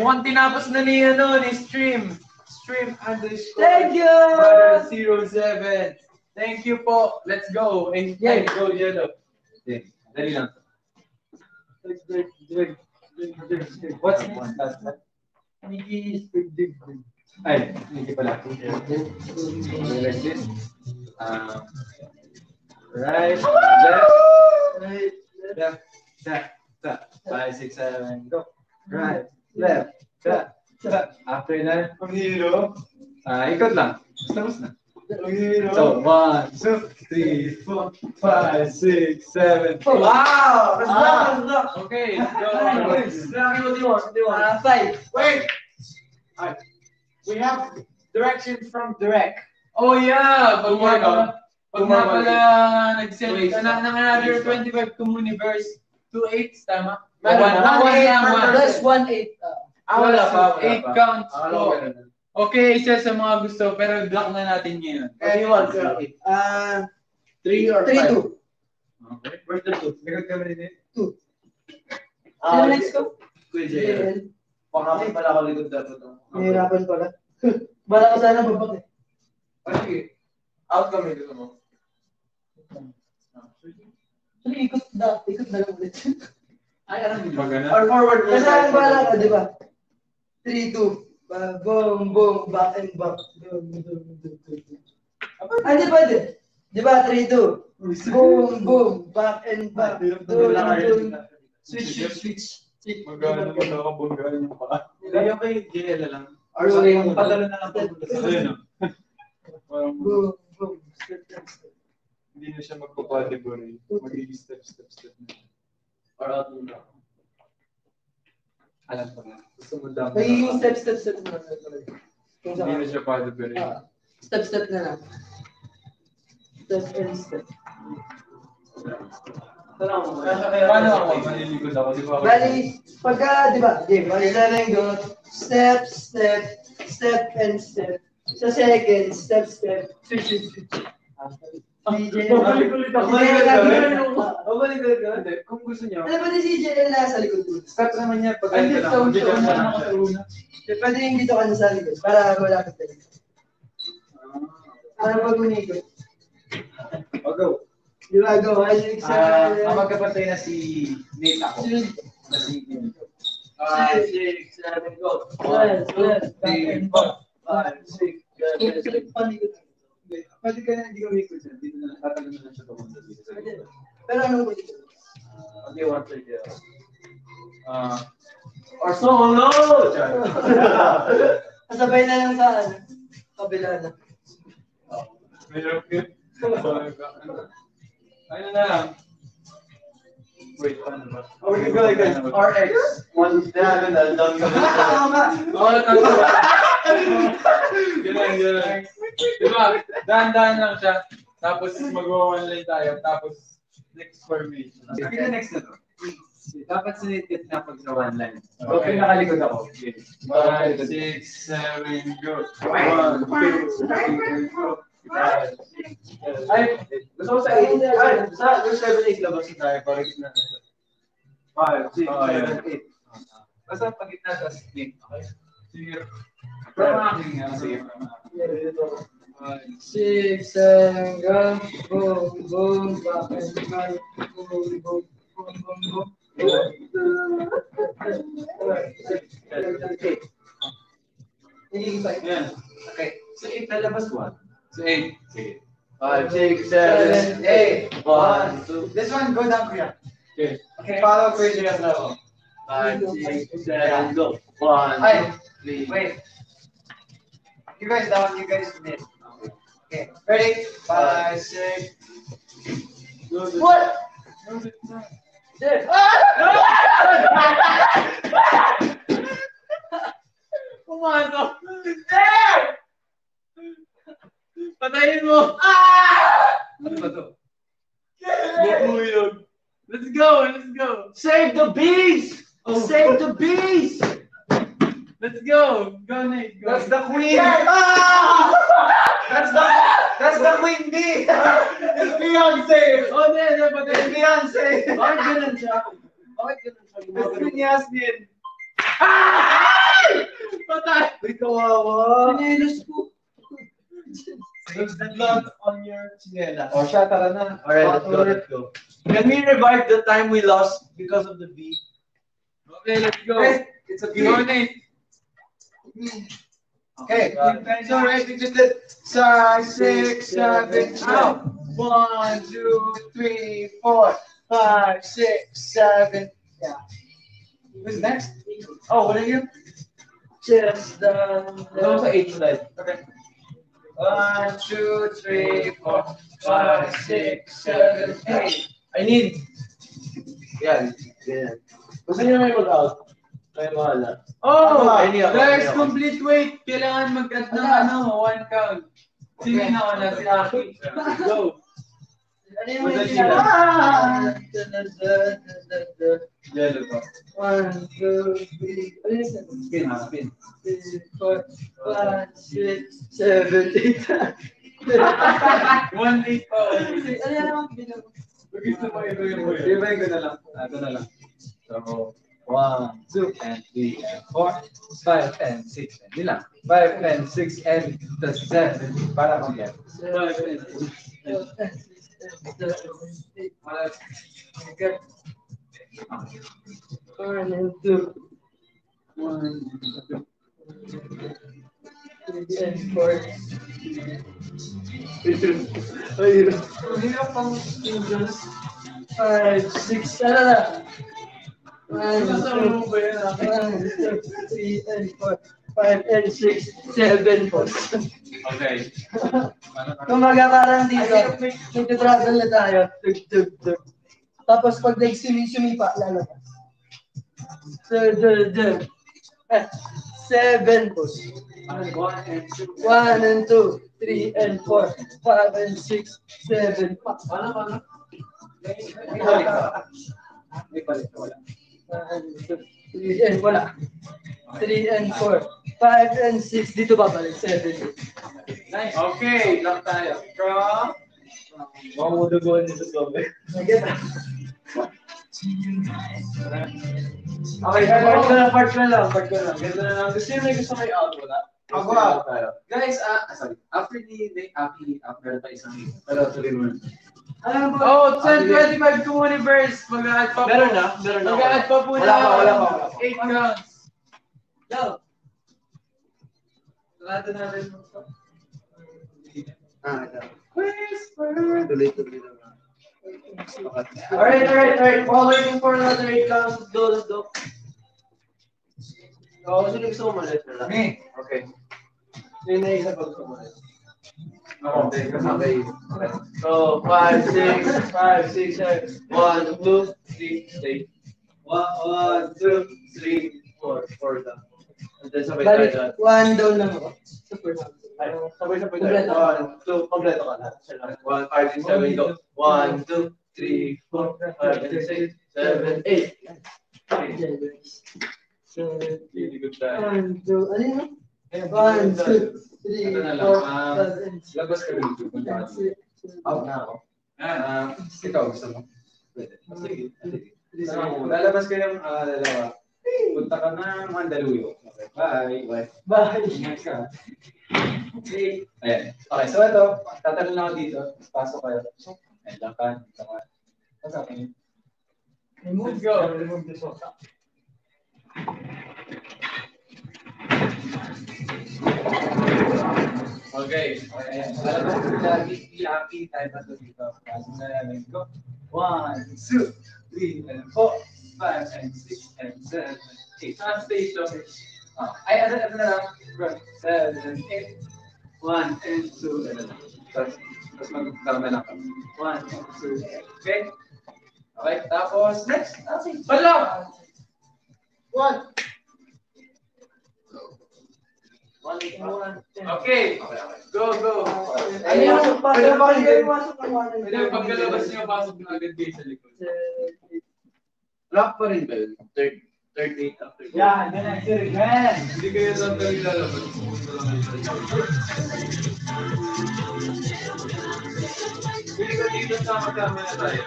Speaker 4: mukhang tinapos na ni ano ni stream. Stream underscore.
Speaker 3: Thank you!
Speaker 4: Butter 07. Thank you po. Let's go. And
Speaker 3: Yeah.
Speaker 4: yeah, go yellow.
Speaker 2: Okay, dali lang.
Speaker 4: What's
Speaker 2: One, last, last.
Speaker 3: Nikki
Speaker 2: Ay, hindi pala. Okay, like this. Um, right, left, right, left, tap, tap. Five, six, seven, go. Right, left, tap, tap. After that, hero. Ah, ikot lang. Tapos na. Ang. So, one, two, three, four, five, six, seven.
Speaker 3: Wow!
Speaker 4: Ah. Okay, let's go.
Speaker 3: Rocky, what do you want? What do you want? Uh, five.
Speaker 7: Wait! We have directions from direct.
Speaker 4: Oh yeah, pag
Speaker 2: Tumama.
Speaker 4: nga pag nga
Speaker 2: Tumama.
Speaker 4: pala nag-send ka na ng another 25 Communiverse, 2 8 tama?
Speaker 7: Meron
Speaker 4: One,
Speaker 7: na.
Speaker 4: one,
Speaker 7: One,
Speaker 4: lang,
Speaker 7: one,
Speaker 4: one.
Speaker 3: Plus one eight. Uh,
Speaker 7: Ah, wala pa, wala
Speaker 4: Eight
Speaker 7: pa.
Speaker 4: counts
Speaker 2: Ah, wala na.
Speaker 4: Okay, isa sa mga gusto, pero block na natin ngayon.
Speaker 7: Want, sir?
Speaker 3: uh,
Speaker 7: Three or
Speaker 3: three,
Speaker 7: five?
Speaker 3: two.
Speaker 2: Okay. Where's the two? Likod kami din.
Speaker 3: Sino next ko?
Speaker 7: Kuya JL. May pala ako likod dapat.
Speaker 3: Nahihirapan pala. Bala ko sana babak eh.
Speaker 7: Ah, sige. Out kami gusto mo.
Speaker 3: Actually, ikot na, ikot na lang ulit.
Speaker 7: Ay, alam mo. Or forward.
Speaker 3: Kasi ang bala ka, di ba? 3, 2. Uh, boom, boom, back and back. Boom, boom, boom, boom, boom. Ah, di pwede. Di ba? 3, 2. Boom, boom, back and back. Boom, boom. Switch, switch, switch. switch.
Speaker 4: Magkano naman nakabunggaan yung paa?
Speaker 2: Hindi kay JL na lang.
Speaker 7: Or yung padala na lang.
Speaker 4: Ayun
Speaker 3: Boom, boom. Step, step, step.
Speaker 4: Hindi na siya magpapadecorate. Magiging step, step, step na.
Speaker 7: Or out muna.
Speaker 2: Alam ko na. Gusto mo daw.
Speaker 3: Magiging step, step, step na lang. Kung
Speaker 4: Hindi na siya padecorate.
Speaker 3: Ah, Step, step na lang. Step and step.
Speaker 4: Paano ako? Manilikod ako, di ba? ako-
Speaker 3: Bali, pagka, di ba, game, bali seven go, step, step, step and step. Sa second, step, step, switch, switch, switch. DJ.
Speaker 2: Babalik ulit ako. Babalik niyo.
Speaker 3: Alam mo na si DJ na likod ko.
Speaker 2: Start naman niya pag ganito lang. Hindi
Speaker 3: dito ka sa likod para malapit ka dito. Para pag umigot.
Speaker 2: O go.
Speaker 3: Yung agaw, ay
Speaker 2: yung
Speaker 3: sa...
Speaker 2: Ang magkapatay si Nate ako. Na
Speaker 7: 6, 7, go.
Speaker 3: 1,
Speaker 2: 2,
Speaker 3: 3,
Speaker 2: 4, 5, 6, 7,
Speaker 3: 8.
Speaker 2: Pwede ka na, hindi ka may kusa. Dito na, tatagal na lang siya pumunta dito.
Speaker 3: Pero anong pwede?
Speaker 7: What do you want to do?
Speaker 4: Ah,
Speaker 7: Or solo!
Speaker 3: Kasabay na lang sa ano, kabila na.
Speaker 4: Meron yun. Ano na lang? Wait, paano ba?
Speaker 2: Oh, we can go like this.
Speaker 7: RX. One, na, na, na, down
Speaker 4: Oo, tatlo. Ganun, ganun. Diba? Dahan-dahan lang siya. Tapos mag-one line tayo. Tapos next formation.
Speaker 2: Sige na next na to. Dapat sinitid na pag sa one line.
Speaker 4: Okay.
Speaker 2: Okay, nakalikod ako. Okay.
Speaker 4: Five, six, seven, go. One, two, three, four, five, six, seven.
Speaker 2: Ay, gusto ko sa 8. Ay, sa sa 7, 8 labasin tayo gitna na siya. 5, 6,
Speaker 4: Oh, yeah.
Speaker 2: 7, 8. Basta pag gitna split. Okay? From aking nga.
Speaker 4: Five,
Speaker 3: Six, seven, go, boom, boom, back and back, boom, boom, boom, boom, boom.
Speaker 2: Okay. So 8 lalabas 1.
Speaker 4: So
Speaker 7: Five, six, seven, eight. One, two.
Speaker 2: This one, go down Kuya.
Speaker 4: Okay.
Speaker 2: Okay. Follow Kuya Jazz na ako.
Speaker 7: Five, six, seven, go. One,
Speaker 2: Ay,
Speaker 7: three.
Speaker 2: wait. You guys down, you guys mid. Okay. Ready? Five, six.
Speaker 3: What?
Speaker 4: Pumasok! Patayin mo! Ano ba to? Bubuyog. Let's go! Let's go!
Speaker 9: Save the bees! Save the bees!
Speaker 4: Let's go! Go, Nate! Go.
Speaker 6: That's the queen! That's the that's the queen bee! It's Beyonce!
Speaker 4: Oh, hindi, hindi,
Speaker 6: It's
Speaker 4: patayin.
Speaker 6: Beyonce!
Speaker 9: Bakit ganun siya? Bakit ganun siya?
Speaker 6: It's Queen Yasmin!
Speaker 4: Patay!
Speaker 6: Uy, kawawa!
Speaker 9: Sinelos ko.
Speaker 6: Save the blood on your chinela.
Speaker 2: Oh, o siya, tara na.
Speaker 6: Alright, let's go, let's go. Can we revive the time we lost because of the bee?
Speaker 4: Okay, let's go.
Speaker 6: Guys, it's a bee.
Speaker 4: Go, Nate!
Speaker 2: Okay, so ready to do five, six, seven, out. One, two, three, four, five, six, seven. Yeah. Who's next? Oh, what are you?
Speaker 3: Just the...
Speaker 6: Ano sa H slide?
Speaker 2: Okay. One, two, three, four, five, six, seven, eight.
Speaker 6: I need. Yan. Yan. Gusto niyo may mag-out? Kayo mahala.
Speaker 4: Oh!
Speaker 6: Ako, ako,
Speaker 4: Guys,
Speaker 6: any ako.
Speaker 4: complete weight. Kailangan mag-add ng ano, one count. Sino na wala? Si Aki. Go.
Speaker 3: Ano yung
Speaker 6: Wala
Speaker 3: may
Speaker 6: sila.
Speaker 3: ginagawa?
Speaker 6: Yellow ba?
Speaker 3: One, two, three, yung?
Speaker 6: Spin? Spin.
Speaker 3: three, four, five, six, seven, eight.
Speaker 4: One eight
Speaker 3: yan naman ginagawa?
Speaker 4: Gusto mo ito yung
Speaker 2: lang. Ah, Ito na. So, one, two, and three, and four, five, and six, and. Five, and six, and the seven. Para
Speaker 3: eight, four, five, six, and and four. Ayun. Ang hirap pang fingers. Five, six, ano na? One, two, one, two, three, and four. Five, and six, seven po.
Speaker 4: Okay.
Speaker 3: Kumaga parang dito, nagtitravel na tayo. Tug, tug, tug. Tapos pag nagsumi-sumipa, lalabas. Tug, tug, tug. Eh, Seven po.
Speaker 6: One and two.
Speaker 3: One and two, three and four, five and six, seven.
Speaker 6: Paano, paano?
Speaker 2: May ka, wala.
Speaker 3: One, two, three and wala. Three and four, five and six. Dito babalik, seven.
Speaker 2: Nice.
Speaker 4: Okay.
Speaker 2: Lock tayo. From
Speaker 6: duguan nito sa sobe.
Speaker 2: Okay, part ko lang, part ko lang, part ko lang. Ganito na lang. Gusto nyo may gusto kayo out, wala?
Speaker 6: Ako, out
Speaker 2: tayo. Guys, ah, ah, sorry. After ni ni Aki, after pa isang
Speaker 6: Pero, sabihin mo.
Speaker 3: Alam mo,
Speaker 4: Oh, San 25 Communiverse. Mag-add pa po.
Speaker 6: Meron na, meron na.
Speaker 4: Mag-add pa po
Speaker 6: Wala pa, wala pa, wala pa.
Speaker 4: 8 counts.
Speaker 3: Go.
Speaker 2: Sarado natin.
Speaker 6: Ah, ito.
Speaker 2: Whisper.
Speaker 6: Tuloy, tuloy lang.
Speaker 3: Alright, alright, alright. While waiting for another eight counts, let's go, let's go.
Speaker 9: Oo, sino gusto ko malit na lang?
Speaker 2: Me.
Speaker 9: Okay.
Speaker 6: Yun na isa pa gusto mo rin.
Speaker 2: Ako.
Speaker 6: Okay, kasabay.
Speaker 9: So, five, six, five, six, seven. One, two, three, stay.
Speaker 6: One, one, two, three, four. Four lang.
Speaker 9: And then sabay
Speaker 3: Balik,
Speaker 9: tayo.
Speaker 3: one down lang ako. Super.
Speaker 9: Ay, sabay-sabay tayo. One, two, kompleto ka lahat. One, five, six, seven, go. One, two, three, four, five, six, seven, eight.
Speaker 3: Seven,
Speaker 4: tayo.
Speaker 3: one, two, ano yun? One, two, three, four,
Speaker 2: Ah,
Speaker 3: five, six,
Speaker 2: Labas ka
Speaker 3: six, seven,
Speaker 2: Out na ako.
Speaker 4: Yan.
Speaker 2: Ah, ikaw gusto mo? Pwede.
Speaker 6: Sige, sige.
Speaker 2: Lalabas kayo ng ah, dalawa. Punta ka ng Mandaluyong. Bye. Bye.
Speaker 3: Bye.
Speaker 2: Ingat ka. Okay. Ayan. Okay, so ito, tatanong lang ako dito. Pasok kayo. Ayan, lakad. Ka. Pasok kayo.
Speaker 3: Remove,
Speaker 4: Let's go.
Speaker 3: remove the sofa.
Speaker 4: Okay.
Speaker 2: Okay. Alam mo, lagi happy tayo na to dito. Kasi na namin ko. One, two, three, and four, five, and six, and seven, eight.
Speaker 4: Translation.
Speaker 2: Ay, ano, ano na lang? Seven, eight. One, and two, and ano. Tapos, tapos mag-down na lang kami. One, two, okay? Okay, tapos next. Wala!
Speaker 6: One.
Speaker 4: Okay. Go, go.
Speaker 3: Ano yung pasok and
Speaker 4: Hindi, pagkalabas niyo, pasok na agad kayo sa likod.
Speaker 10: Lock pa rin ba yun? Third, third date after.
Speaker 6: Yan, yan ang sir. Yan.
Speaker 4: Hindi kayo sandali lalabas. Hindi ko dito sama-sama na tayo.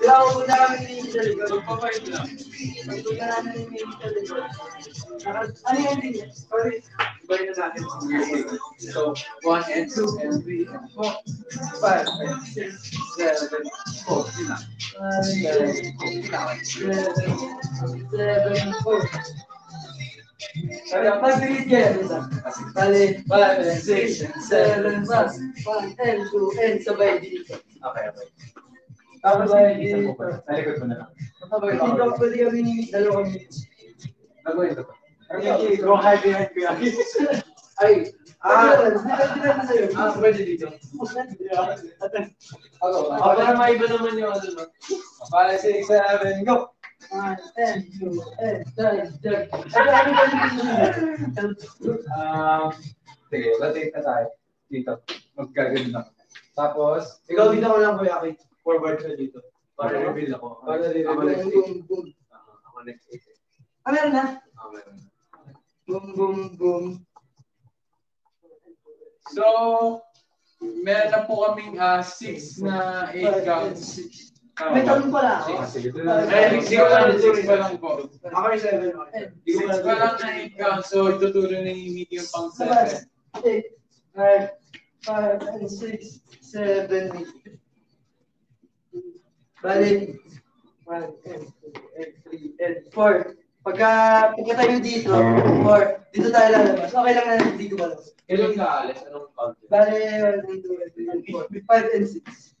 Speaker 3: Kaya ako punta kami ni likod.
Speaker 4: Magpapahit lang.
Speaker 3: Pagpunta namin ni. Naka- Ano yung hindi? Sorry.
Speaker 2: Ibahin na natin. So, one and two and three and four, five and six, seven, four. Yun lang.
Speaker 3: Five,
Speaker 2: Seven,
Speaker 3: six,
Speaker 2: four. Yun lang.
Speaker 3: seven, four. Kaya mag-read yan, isa. Bali,
Speaker 2: Five and six and
Speaker 3: seven,
Speaker 2: seven.
Speaker 3: one, one, and two, and sabay dito.
Speaker 2: Okay, okay. Tapos yung isang
Speaker 3: dito.
Speaker 2: ko pa. Sa likod mo na lang.
Speaker 3: Dito, pwede kami ni dalawa kami.
Speaker 2: Gagawin ko to. Go hide behind Kuya.
Speaker 3: Ay,
Speaker 2: Ah.
Speaker 3: ah, na.
Speaker 2: Ah, pwede dito. Ako,
Speaker 4: Ah, para maiba naman yung ano, no?
Speaker 2: Five, six, seven, go!
Speaker 3: One, and two, and three?
Speaker 2: Um, sige, rotate na tayo. Dito. Magkagano na. Tapos,
Speaker 6: Ikaw dito ko lang, Kuya Aki. Forward ka dito.
Speaker 2: para reveal ako.
Speaker 6: Para reveal.
Speaker 2: Ako next
Speaker 3: Boom,
Speaker 2: eight.
Speaker 3: boom.
Speaker 2: Ah, Ako next eight.
Speaker 3: Ah, meron na?
Speaker 2: Ah, meron.
Speaker 3: Boom, boom, boom.
Speaker 4: So, meron na po kaming ah, six na eight counts.
Speaker 3: May tanong pala
Speaker 2: Ah,
Speaker 3: ako.
Speaker 2: sige.
Speaker 4: Eh, six pa lang, six pa lang po.
Speaker 6: Ako yung seven.
Speaker 2: Di ko
Speaker 4: Six pa lang na eight counts, so ituturo na yung medium pang
Speaker 3: Sabay.
Speaker 4: seven.
Speaker 3: Eight, five, five, and six, seven, eight. Bali, one, and two, and three, and four. Pagka, pagka tayo dito, four, dito tayo lalabas. Okay lang na hindi ko malabas.
Speaker 10: Kailan ka alis? Anong count?
Speaker 3: Bali, one, and two, and three, and four. Five and six.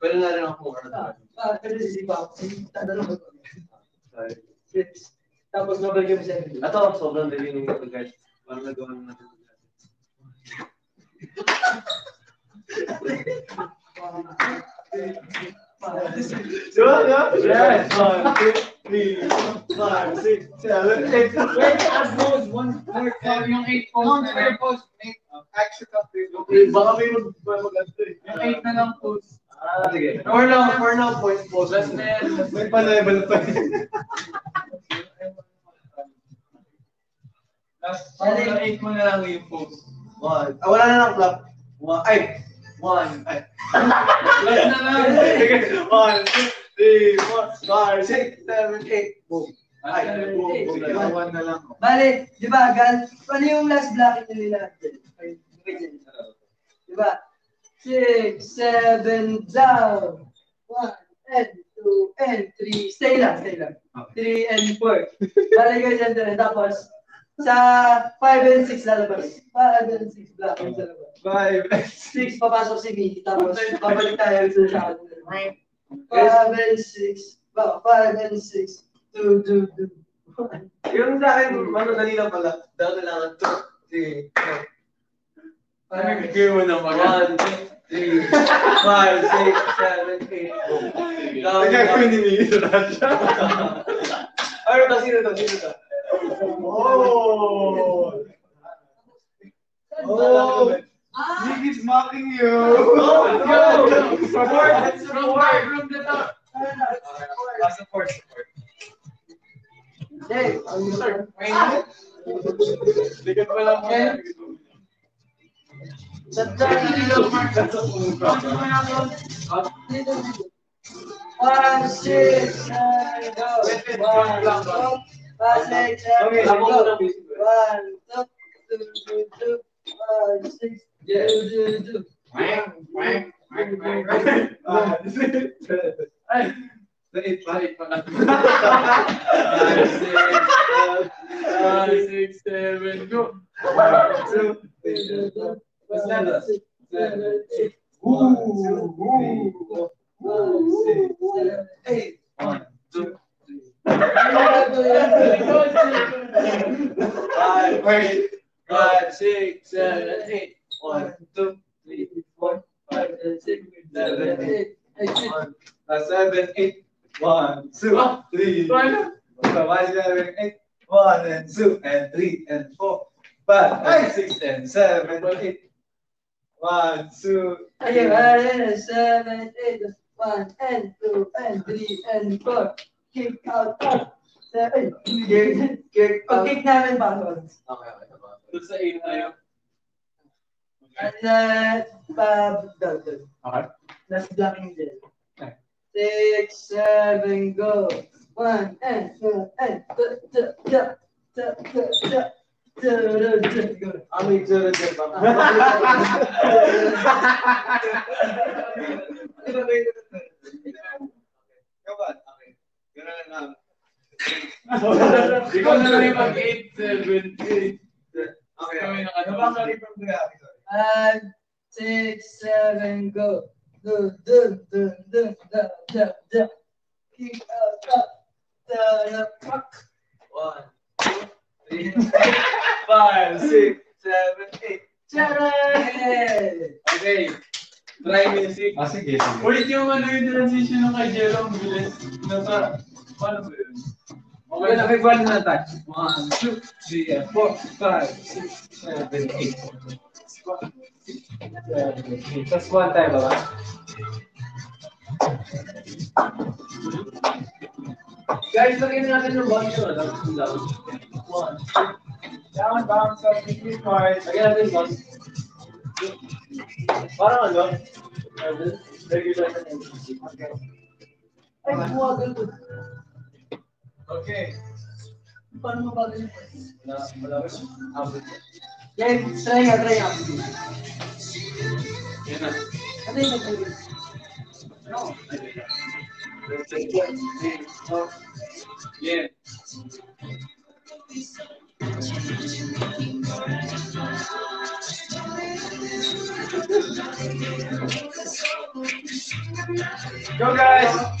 Speaker 10: Pwede na rin ako ano.
Speaker 3: Ah, pero hindi pa. Tadalo ko. Six. Tapos mabalik yung seven.
Speaker 10: Ito, sobrang dali ng ito guys. Parang nagawa na natin.
Speaker 6: Diba, diba? Yes. One, two, three, five, six, seven, eight. Wait, as those one more
Speaker 4: Eh, yung eight na
Speaker 6: for
Speaker 4: lang.
Speaker 6: post. Count for your Baka may mag maganda eh.
Speaker 4: Yung eight na lang posts.
Speaker 2: Ah, sige.
Speaker 6: For now, for now, point post.
Speaker 4: Last na yan.
Speaker 6: May pa-level pa
Speaker 4: Last na eight mo na lang yung post.
Speaker 6: One. Ah, wala na lang clap. One. Ay. One. Ay.
Speaker 4: Last na lang.
Speaker 6: One, two, three, four, five, six, seven, eight. Boom. Ay,
Speaker 4: Ay,
Speaker 6: boom, boom.
Speaker 3: One.
Speaker 6: na lang.
Speaker 3: Bali, di ba, Gal? Ano yung last bracket na nila? Okay, okay. Di ba? Six, seven, down. One, and two, and three. Stay lang, stay lang. Three and four. Bali kayo dyan dyan. Tapos, sa five and six lalabas. Five and six bracket sa labas.
Speaker 6: Five.
Speaker 3: Six, papasok si Mickey. Tapos, babalik tayo sa shot. Five and six. Five and six. Two, two, two.
Speaker 6: Yung sa akin, ano, dali lang pala. Dahil kailangan two, three, four.
Speaker 4: Ano bigay mo na
Speaker 6: One, two, three, five, six, seven, eight. Down,
Speaker 2: Kaya ko ninigil na siya.
Speaker 6: Ano to? Sino to? Sino to? Oh! Oh! Nick is mocking you!
Speaker 4: Go!
Speaker 6: Go!
Speaker 4: Support! Support! From the top!
Speaker 2: Ah, support, support.
Speaker 3: Hey, ang sir.
Speaker 4: Likod pa lang
Speaker 3: Okay. Sa dito. One, six, nine, go. One, two, five, six, seven,
Speaker 6: Okay,
Speaker 3: go.
Speaker 6: ako muna busy.
Speaker 3: One, two, two, two, two, five, six, two, two, two.
Speaker 6: Ay!
Speaker 4: Sa eight pa, eight pa lang.
Speaker 6: Five, six, seven,
Speaker 4: Five, six, seven, go!
Speaker 6: two, three, four. What's that?
Speaker 3: Six, seven, eight.
Speaker 6: Ooh, ooh.
Speaker 3: One, six, seven, eight.
Speaker 6: One, two,
Speaker 3: Five,
Speaker 6: five, five, six, seven, eight. One, two, three, four,
Speaker 3: five, and six, seven, eight, eight, eight.
Speaker 2: Uh, seven, eight. One, two, three.
Speaker 4: Paano?
Speaker 2: So, one, seven, eight. One and two and three and four, five and six and seven, eight. One, two,
Speaker 3: Ayun, ayun, seven, eight, one, and two, and three, and four. Kick out, out. Seven, kick, kick out. Pag-kick namin backwards.
Speaker 6: Okay, okay.
Speaker 3: Alright. Let's jump
Speaker 2: in
Speaker 3: Six, seven, go. One and two and two, two, two, two, two, two.
Speaker 6: আমি Because I'm going
Speaker 2: to get Okay. Ganun na lang.
Speaker 4: Ikaw na lang yung mag-8, 7, 8.
Speaker 2: Okay.
Speaker 4: Kami na
Speaker 2: ba ang kalipang grabe?
Speaker 3: Five, six, seven, go. Dun, dun, dun, dun, da, da, da. Kick out, up, da, da, fuck.
Speaker 2: One, two, three, five, six, seven, eight.
Speaker 3: Charay!
Speaker 4: Okay. Try music.
Speaker 2: Ah, sige, sige.
Speaker 4: Ulit yung ano yung transition ng kay Jerome Bilis. Nasa, paano ba yun?
Speaker 2: Okay, na, may one na tayo. One, two, three, uh, four, five, six, seven, eight. One, six, seven, eight. One time, Baba.
Speaker 6: Guys, look at another number.
Speaker 2: One, down, bounce up, three cards.
Speaker 6: Again, this one. Parang ano? Regular.
Speaker 2: Okay. Go, guys!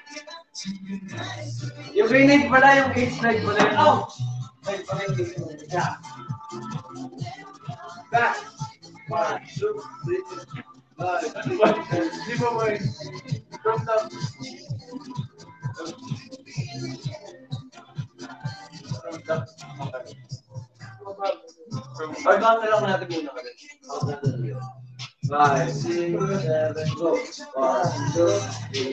Speaker 6: Yung grade 9 pala, yung 8th slide pala yun.
Speaker 3: Oh!
Speaker 2: Slide pala yung 8th Back. One, two, three, five.
Speaker 4: Hindi mo ba yun?
Speaker 2: Drop down. Drop down.
Speaker 6: Or down na lang natin muna.
Speaker 2: Five, six, seven, go. One, two, three,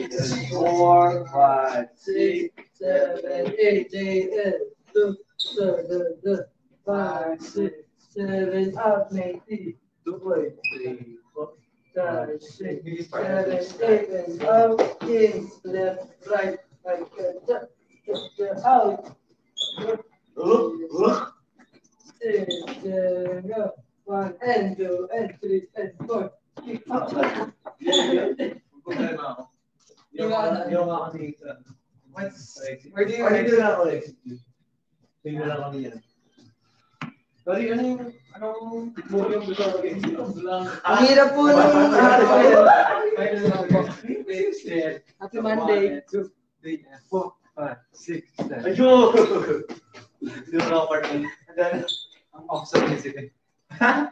Speaker 2: four, five, six,
Speaker 3: seven, eight, eight, eight, two, seven, two, five, six, seven, up, make it,
Speaker 2: two, three, four.
Speaker 3: five, six, seven, eight, out, in, left, right, right, right, right, out. Six, seven. One, and two, and three, and four. You
Speaker 2: don't, want, you don't want to eat them. Where do you,
Speaker 6: where do
Speaker 2: that
Speaker 6: like? Figure it out on the end.
Speaker 2: Sorry, ano yung, anong movie ang gusto ko?
Speaker 3: Ang hirap po nung araw. Happy Monday.
Speaker 2: Tuesday. Four, five, six, seven.
Speaker 6: Ayun! Hindi ko
Speaker 2: na-award. Ang off sa music eh.
Speaker 6: Ha?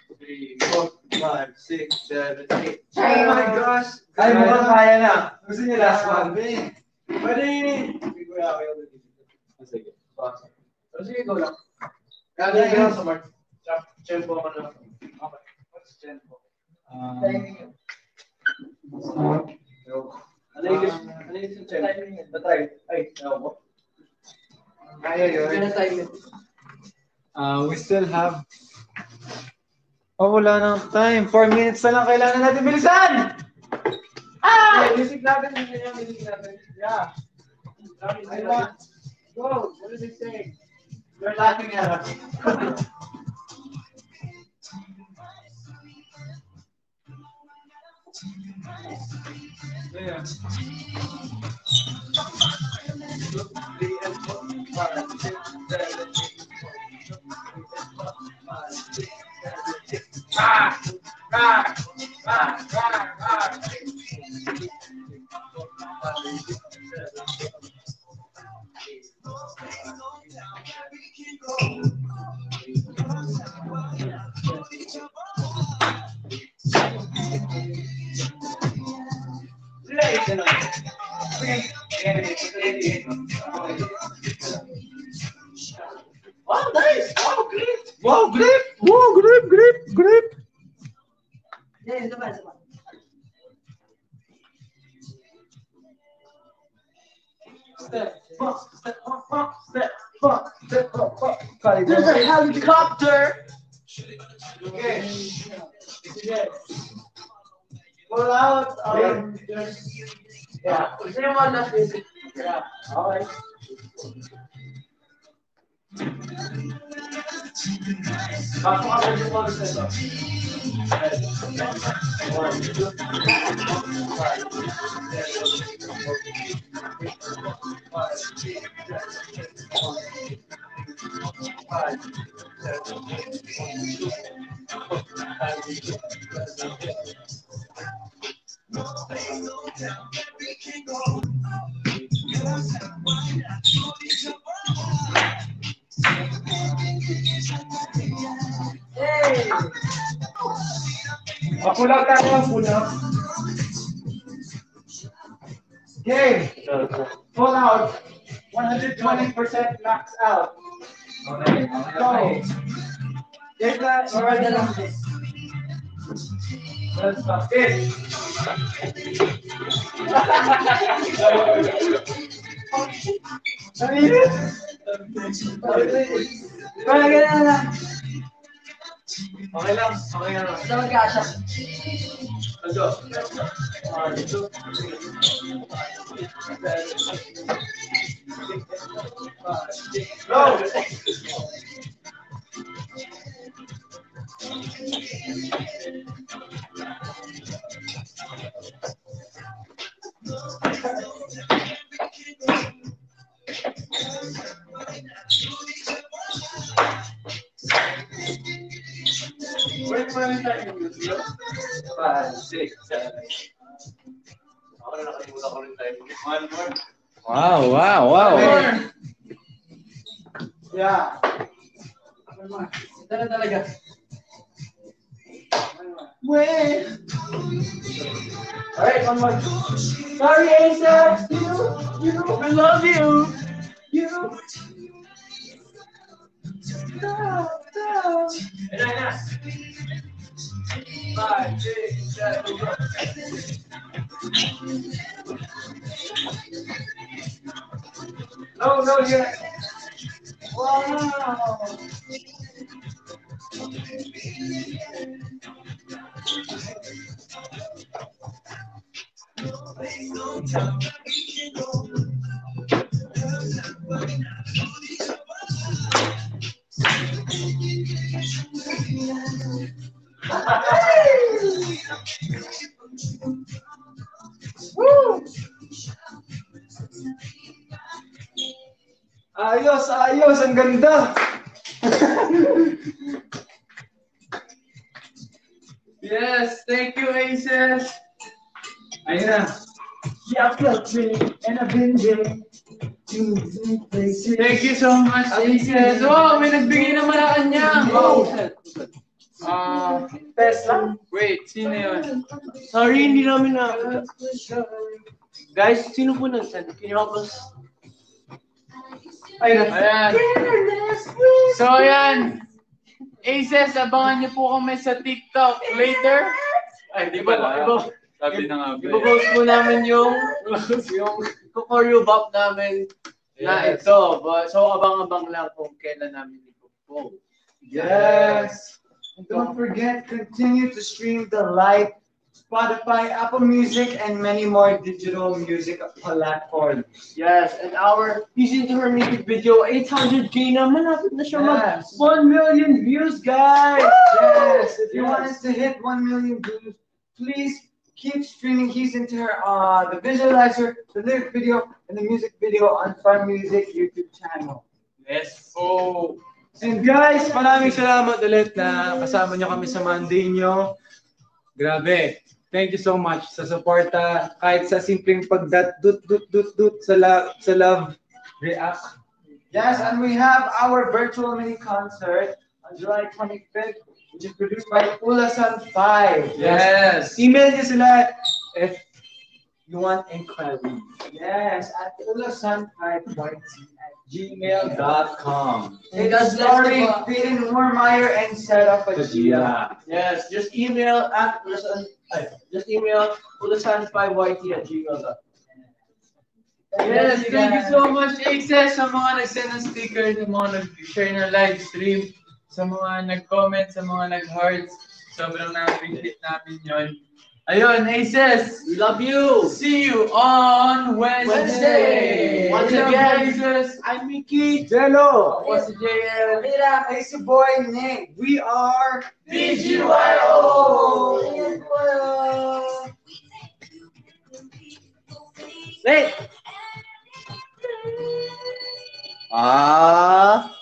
Speaker 6: three,
Speaker 2: four, five, six, seven, eight. Oh my gosh. Ay, mukhang kaya na. Gusto niyo last one? Pwede. Sige, kuya, okay, okay.
Speaker 6: Sige. Pass. Pero sige, go lang.
Speaker 2: Kaya
Speaker 6: Kaya
Speaker 2: yun.
Speaker 6: sa mark. Tempo ka na.
Speaker 2: Okay. What's tempo?
Speaker 3: Yun.
Speaker 6: Ano yung ano yung tempo?
Speaker 3: Timing yun.
Speaker 6: Natry. Ay, ewan ko.
Speaker 2: Kaya yun.
Speaker 3: Gonna time it.
Speaker 2: Uh, we still have... Oh, wala nang time. Four minutes na lang kailangan natin bilisan! Ah!
Speaker 6: Music natin, music natin, music natin.
Speaker 2: Yeah. I want... Go! What does it say?
Speaker 6: You're laughing at us.
Speaker 2: Yeah.
Speaker 6: Wow, nice! Wow, great!
Speaker 2: Wow, grip! Wow, grip, grip, grip! There's
Speaker 6: a helicopter!
Speaker 2: Okay. Sige. Pull out um,
Speaker 6: Yeah.
Speaker 2: Yeah. Okay.
Speaker 6: Bago ka medyo mga step up. One, two, five, five, six,
Speaker 2: Mapulang tayo ang pulang. Game. Full out. 120% max out.
Speaker 6: Okay.
Speaker 2: Go. Take that.
Speaker 3: Forward na lang.
Speaker 2: Let's stop it. Nainis?
Speaker 3: Wala, ganyan na.
Speaker 6: Okay lang. Okay lang.
Speaker 3: Basta magkasya.
Speaker 6: Let's go. One, two, three, seven, five, six,
Speaker 2: Go.
Speaker 6: Wait mo lang tayo. Five, six, seven. Ako na nakalimutan ko. One more.
Speaker 11: Wow, wow, wow.
Speaker 2: Yeah.
Speaker 3: Ito talaga.
Speaker 2: Wait. Alright, one more. Sorry, Asa. You, you, I love you. You. No, no.
Speaker 6: Ayun na, ayun na. Five, six, seven, go.
Speaker 2: No, no, you're. Wow.
Speaker 6: Sorry, hindi namin na... Guys, sino po nag-send? Can you help us?
Speaker 2: Ayun.
Speaker 4: Ayan. So, ayan. Aces, abangan niyo po kami sa TikTok later. Ay, di ba?
Speaker 6: Iba-
Speaker 4: Sabi na nga ba?
Speaker 6: Ipopost po namin yung yung choreo bop namin na
Speaker 4: Yes.
Speaker 6: ito. But, so, abang-abang lang kung kailan namin ipopost.
Speaker 2: Yes. And don't forget, continue to stream the live Spotify, Apple Music, and many more digital music platforms.
Speaker 6: Yes, and our Listen to Her music video, 800k na, malapit na siya mag
Speaker 2: Yes.
Speaker 6: 1 million views, guys!
Speaker 2: Yes, if you
Speaker 6: Yes.
Speaker 2: want us to hit 1 million views, please keep streaming He's Into Her, uh, the visualizer, the lyric video, and the music video on Fun Music YouTube channel.
Speaker 4: Yes po.
Speaker 12: And guys, maraming salamat ulit na kasama nyo kami sa Monday nyo. Grabe. Thank you so much sa suporta. Kahit sa simpleng pagdat dut dut dut dut sa, la, sa love react.
Speaker 2: Yes, and we have our virtual mini concert on July 25th, which is produced by Ulasan 5.
Speaker 4: Yes.
Speaker 12: Email nyo sila if you want inquiry.
Speaker 2: Yes, at ulasan5 at
Speaker 12: gmail.com.
Speaker 2: Take a story, feed in Warmeyer, and set up a Gia.
Speaker 6: Yes, just email at Ulasan, ay, just email ulasan5yt at gmail.com.
Speaker 4: Yes, thank you so much, Aces, sa mga nag-send ng sticker, sa mga nag-share ng live stream, sa mga nag-comment, sa mga nag-hearts. Sobrang na-appreciate namin yon. Ayun, Aces!
Speaker 6: We love you!
Speaker 4: See you on Wednesday!
Speaker 6: Wednesday! Once
Speaker 4: We
Speaker 6: again,
Speaker 4: you, Aces!
Speaker 6: I'm Mickey!
Speaker 12: Jello!
Speaker 4: Ako si JL.
Speaker 2: Mira, it's your boy Nick. We are
Speaker 4: BGYO!
Speaker 6: Wait!
Speaker 13: Ah.